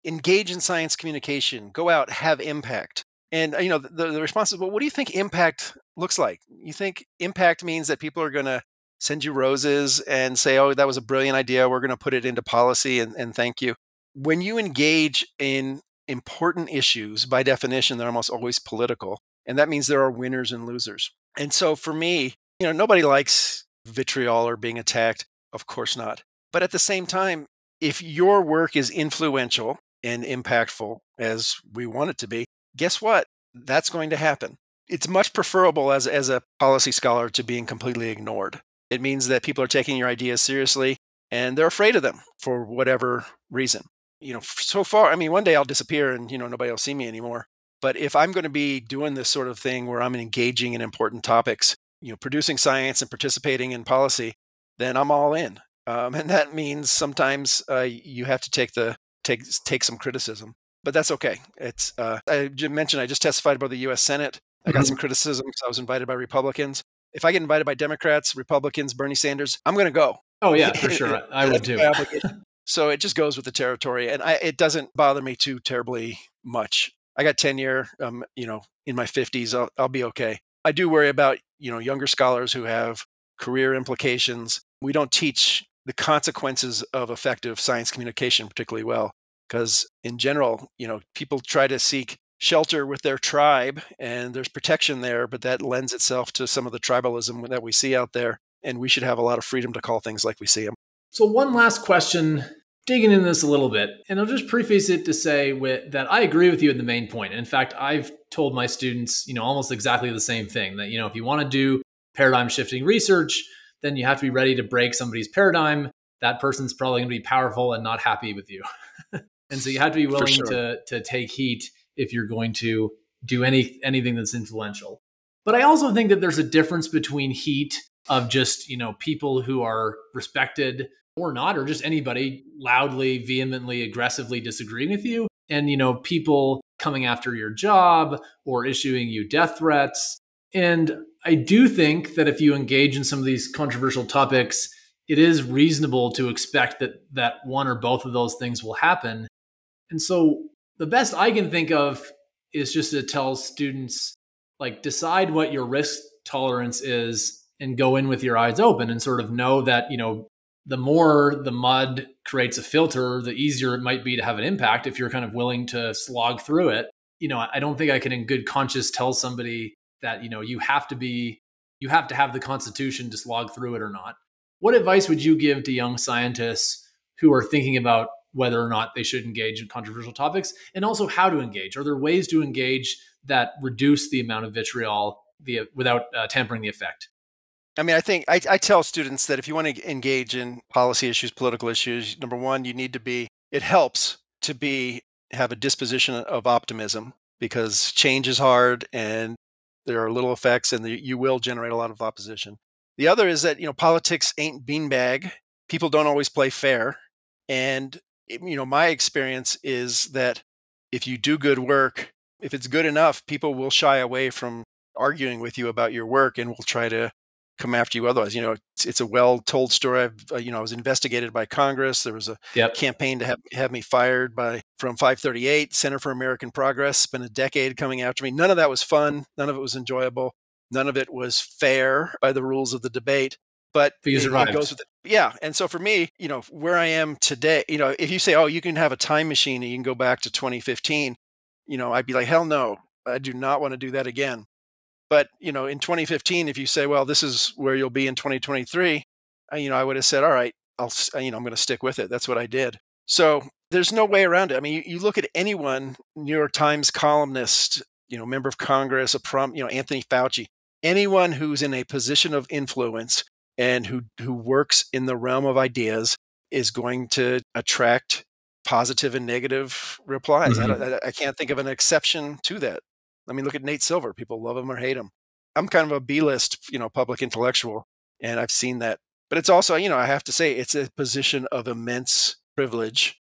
engage in science communication, go out, have impact. And you know, the, the response is, well, what do you think impact looks like? You think impact means that people are going to send you roses and say, oh, that was a brilliant idea. We're going to put it into policy and, and thank you. When you engage in important issues, by definition, they're almost always political. And that means there are winners and losers. And so for me, you know, nobody likes vitriol or being attacked. Of course not. But at the same time, if your work is influential and impactful as we want it to be, guess what? That's going to happen. It's much preferable as, as a policy scholar to being completely ignored. It means that people are taking your ideas seriously and they're afraid of them for whatever reason. You know, so far, I mean, one day I'll disappear and, you know, nobody will see me anymore. But if I'm going to be doing this sort of thing where I'm engaging in important topics, you know, producing science and participating in policy, then I'm all in. Um, and that means sometimes uh, you have to take the take take some criticism. but that's okay. It's uh, I mentioned I just testified about the U.S. Senate. I got mm-hmm. some criticism because I was invited by Republicans. If I get invited by Democrats, Republicans, Bernie Sanders, I'm going to go. Oh yeah, for sure. I would too. So it just goes with the territory, and I, it doesn't bother me too terribly much. I got tenure, um, you know, in my 50s. I'll, I'll be okay. I do worry about you know younger scholars who have career implications. We don't teach the consequences of effective science communication particularly well because in general, you know, people try to seek shelter with their tribe and there's protection there, but that lends itself to some of the tribalism that we see out there. And we should have a lot of freedom to call things like we see them. So, one last question, digging into this a little bit, and I'll just preface it to say with, that I agree with you in the main point. In fact, I've told my students, you know, almost exactly the same thing that, you know, if you want to do paradigm shifting research, then you have to be ready to break somebody's paradigm. That person's probably going to be powerful and not happy with you. and so you have to be willing sure. to to take heat if you're going to do any anything that's influential. But I also think that there's a difference between heat of just, you know, people who are respected or not or just anybody loudly, vehemently, aggressively disagreeing with you and you know, people coming after your job or issuing you death threats. And I do think that if you engage in some of these controversial topics, it is reasonable to expect that that one or both of those things will happen. And so the best I can think of is just to tell students like decide what your risk tolerance is and go in with your eyes open and sort of know that, you know, the more the mud creates a filter, the easier it might be to have an impact if you're kind of willing to slog through it. You know, I don't think I can in good conscience tell somebody that, you know, you have to be you have to have the constitution to slog through it or not. What advice would you give to young scientists who are thinking about whether or not they should engage in controversial topics and also how to engage? Are there ways to engage that reduce the amount of vitriol the, without uh, tampering the effect? I mean, I think I, I tell students that if you want to engage in policy issues, political issues, number one, you need to be, it helps to be, have a disposition of optimism because change is hard and there are little effects and the, you will generate a lot of opposition. The other is that, you know, politics ain't beanbag. People don't always play fair. And, you know, my experience is that if you do good work, if it's good enough, people will shy away from arguing with you about your work and will try to come after you otherwise. You know, it's, it's a well-told story. I've, uh, you know, I was investigated by Congress. There was a yep. campaign to have, have me fired by from 538 Center for American Progress. Spent a decade coming after me. None of that was fun. None of it was enjoyable. None of it was fair by the rules of the debate. But, it, it, goes with it. Yeah. And so for me, you know, where I am today, you know, if you say, oh, you can have a time machine and you can go back to 2015, you know, I'd be like, hell no, I do not want to do that again. But, you know, in 2015, if you say, well, this is where you'll be in 2023, you know, I would have said, all right, I'll, you know, I'm going to stick with it. That's what I did. So there's no way around it. I mean, you, you look at anyone, New York Times columnist, you know, member of Congress, a prom, you know, Anthony Fauci, anyone who's in a position of influence and who who works in the realm of ideas is going to attract positive and negative replies. Mm-hmm. I, I, can't think of an exception to that. I mean, look at Nate Silver. People love him or hate him. I'm kind of a B-list, you know, public intellectual, and I've seen that. But it's also, you know, I have to say, it's a position of immense privilege,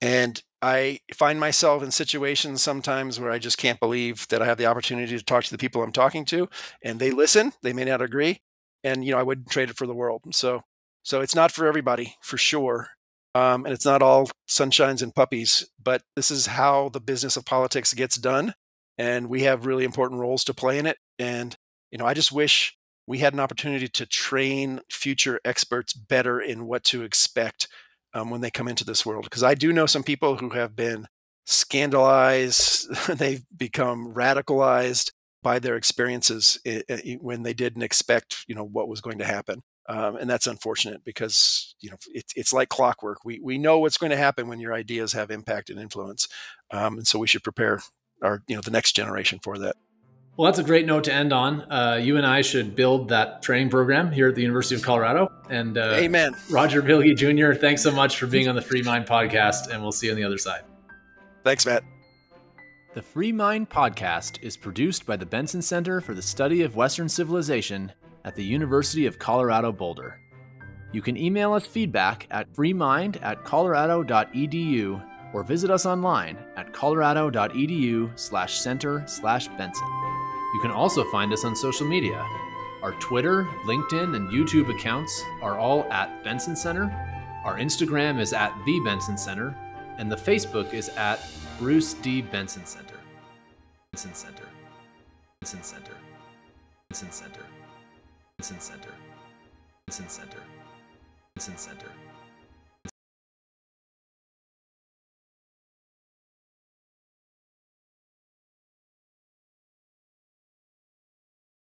and I find myself in situations sometimes where I just can't believe that I have the opportunity to talk to the people I'm talking to and they listen. They may not agree. And, you know, I wouldn't trade it for the world. So, so it's not for everybody for sure. Um, and it's not all sunshines and puppies, but this is how the business of politics gets done. And we have really important roles to play in it. And, you know, I just wish we had an opportunity to train future experts better in what to expect um, when they come into this world. Because I do know some people who have been scandalized, they've become radicalized by their experiences when they didn't expect, you know, what was going to happen. Um, and that's unfortunate because you know it, it's like clockwork. We we know what's going to happen when your ideas have impact and influence, um, and so we should prepare our you know the next generation for that. Well, that's a great note to end on. Uh, you and I should build that training program here at the University of Colorado. And uh, Amen. Roger Pielke Jr., thanks so much for being on the Free Mind podcast, and we'll see you on the other side. Thanks, Matt. The Free Mind podcast is produced by the Benson Center for the Study of Western Civilization at the University of Colorado Boulder. You can email us feedback at freemind at colorado.edu or visit us online at colorado.edu slash center slash Benson. You can also find us on social media. Our Twitter, LinkedIn, and YouTube accounts are all at Benson Center. Our Instagram is at The Benson Center, and the Facebook is at Bruce D. Benson Center. Benson Center. Benson Center. Benson Center. Benson Center. Benson Center. Benson Center.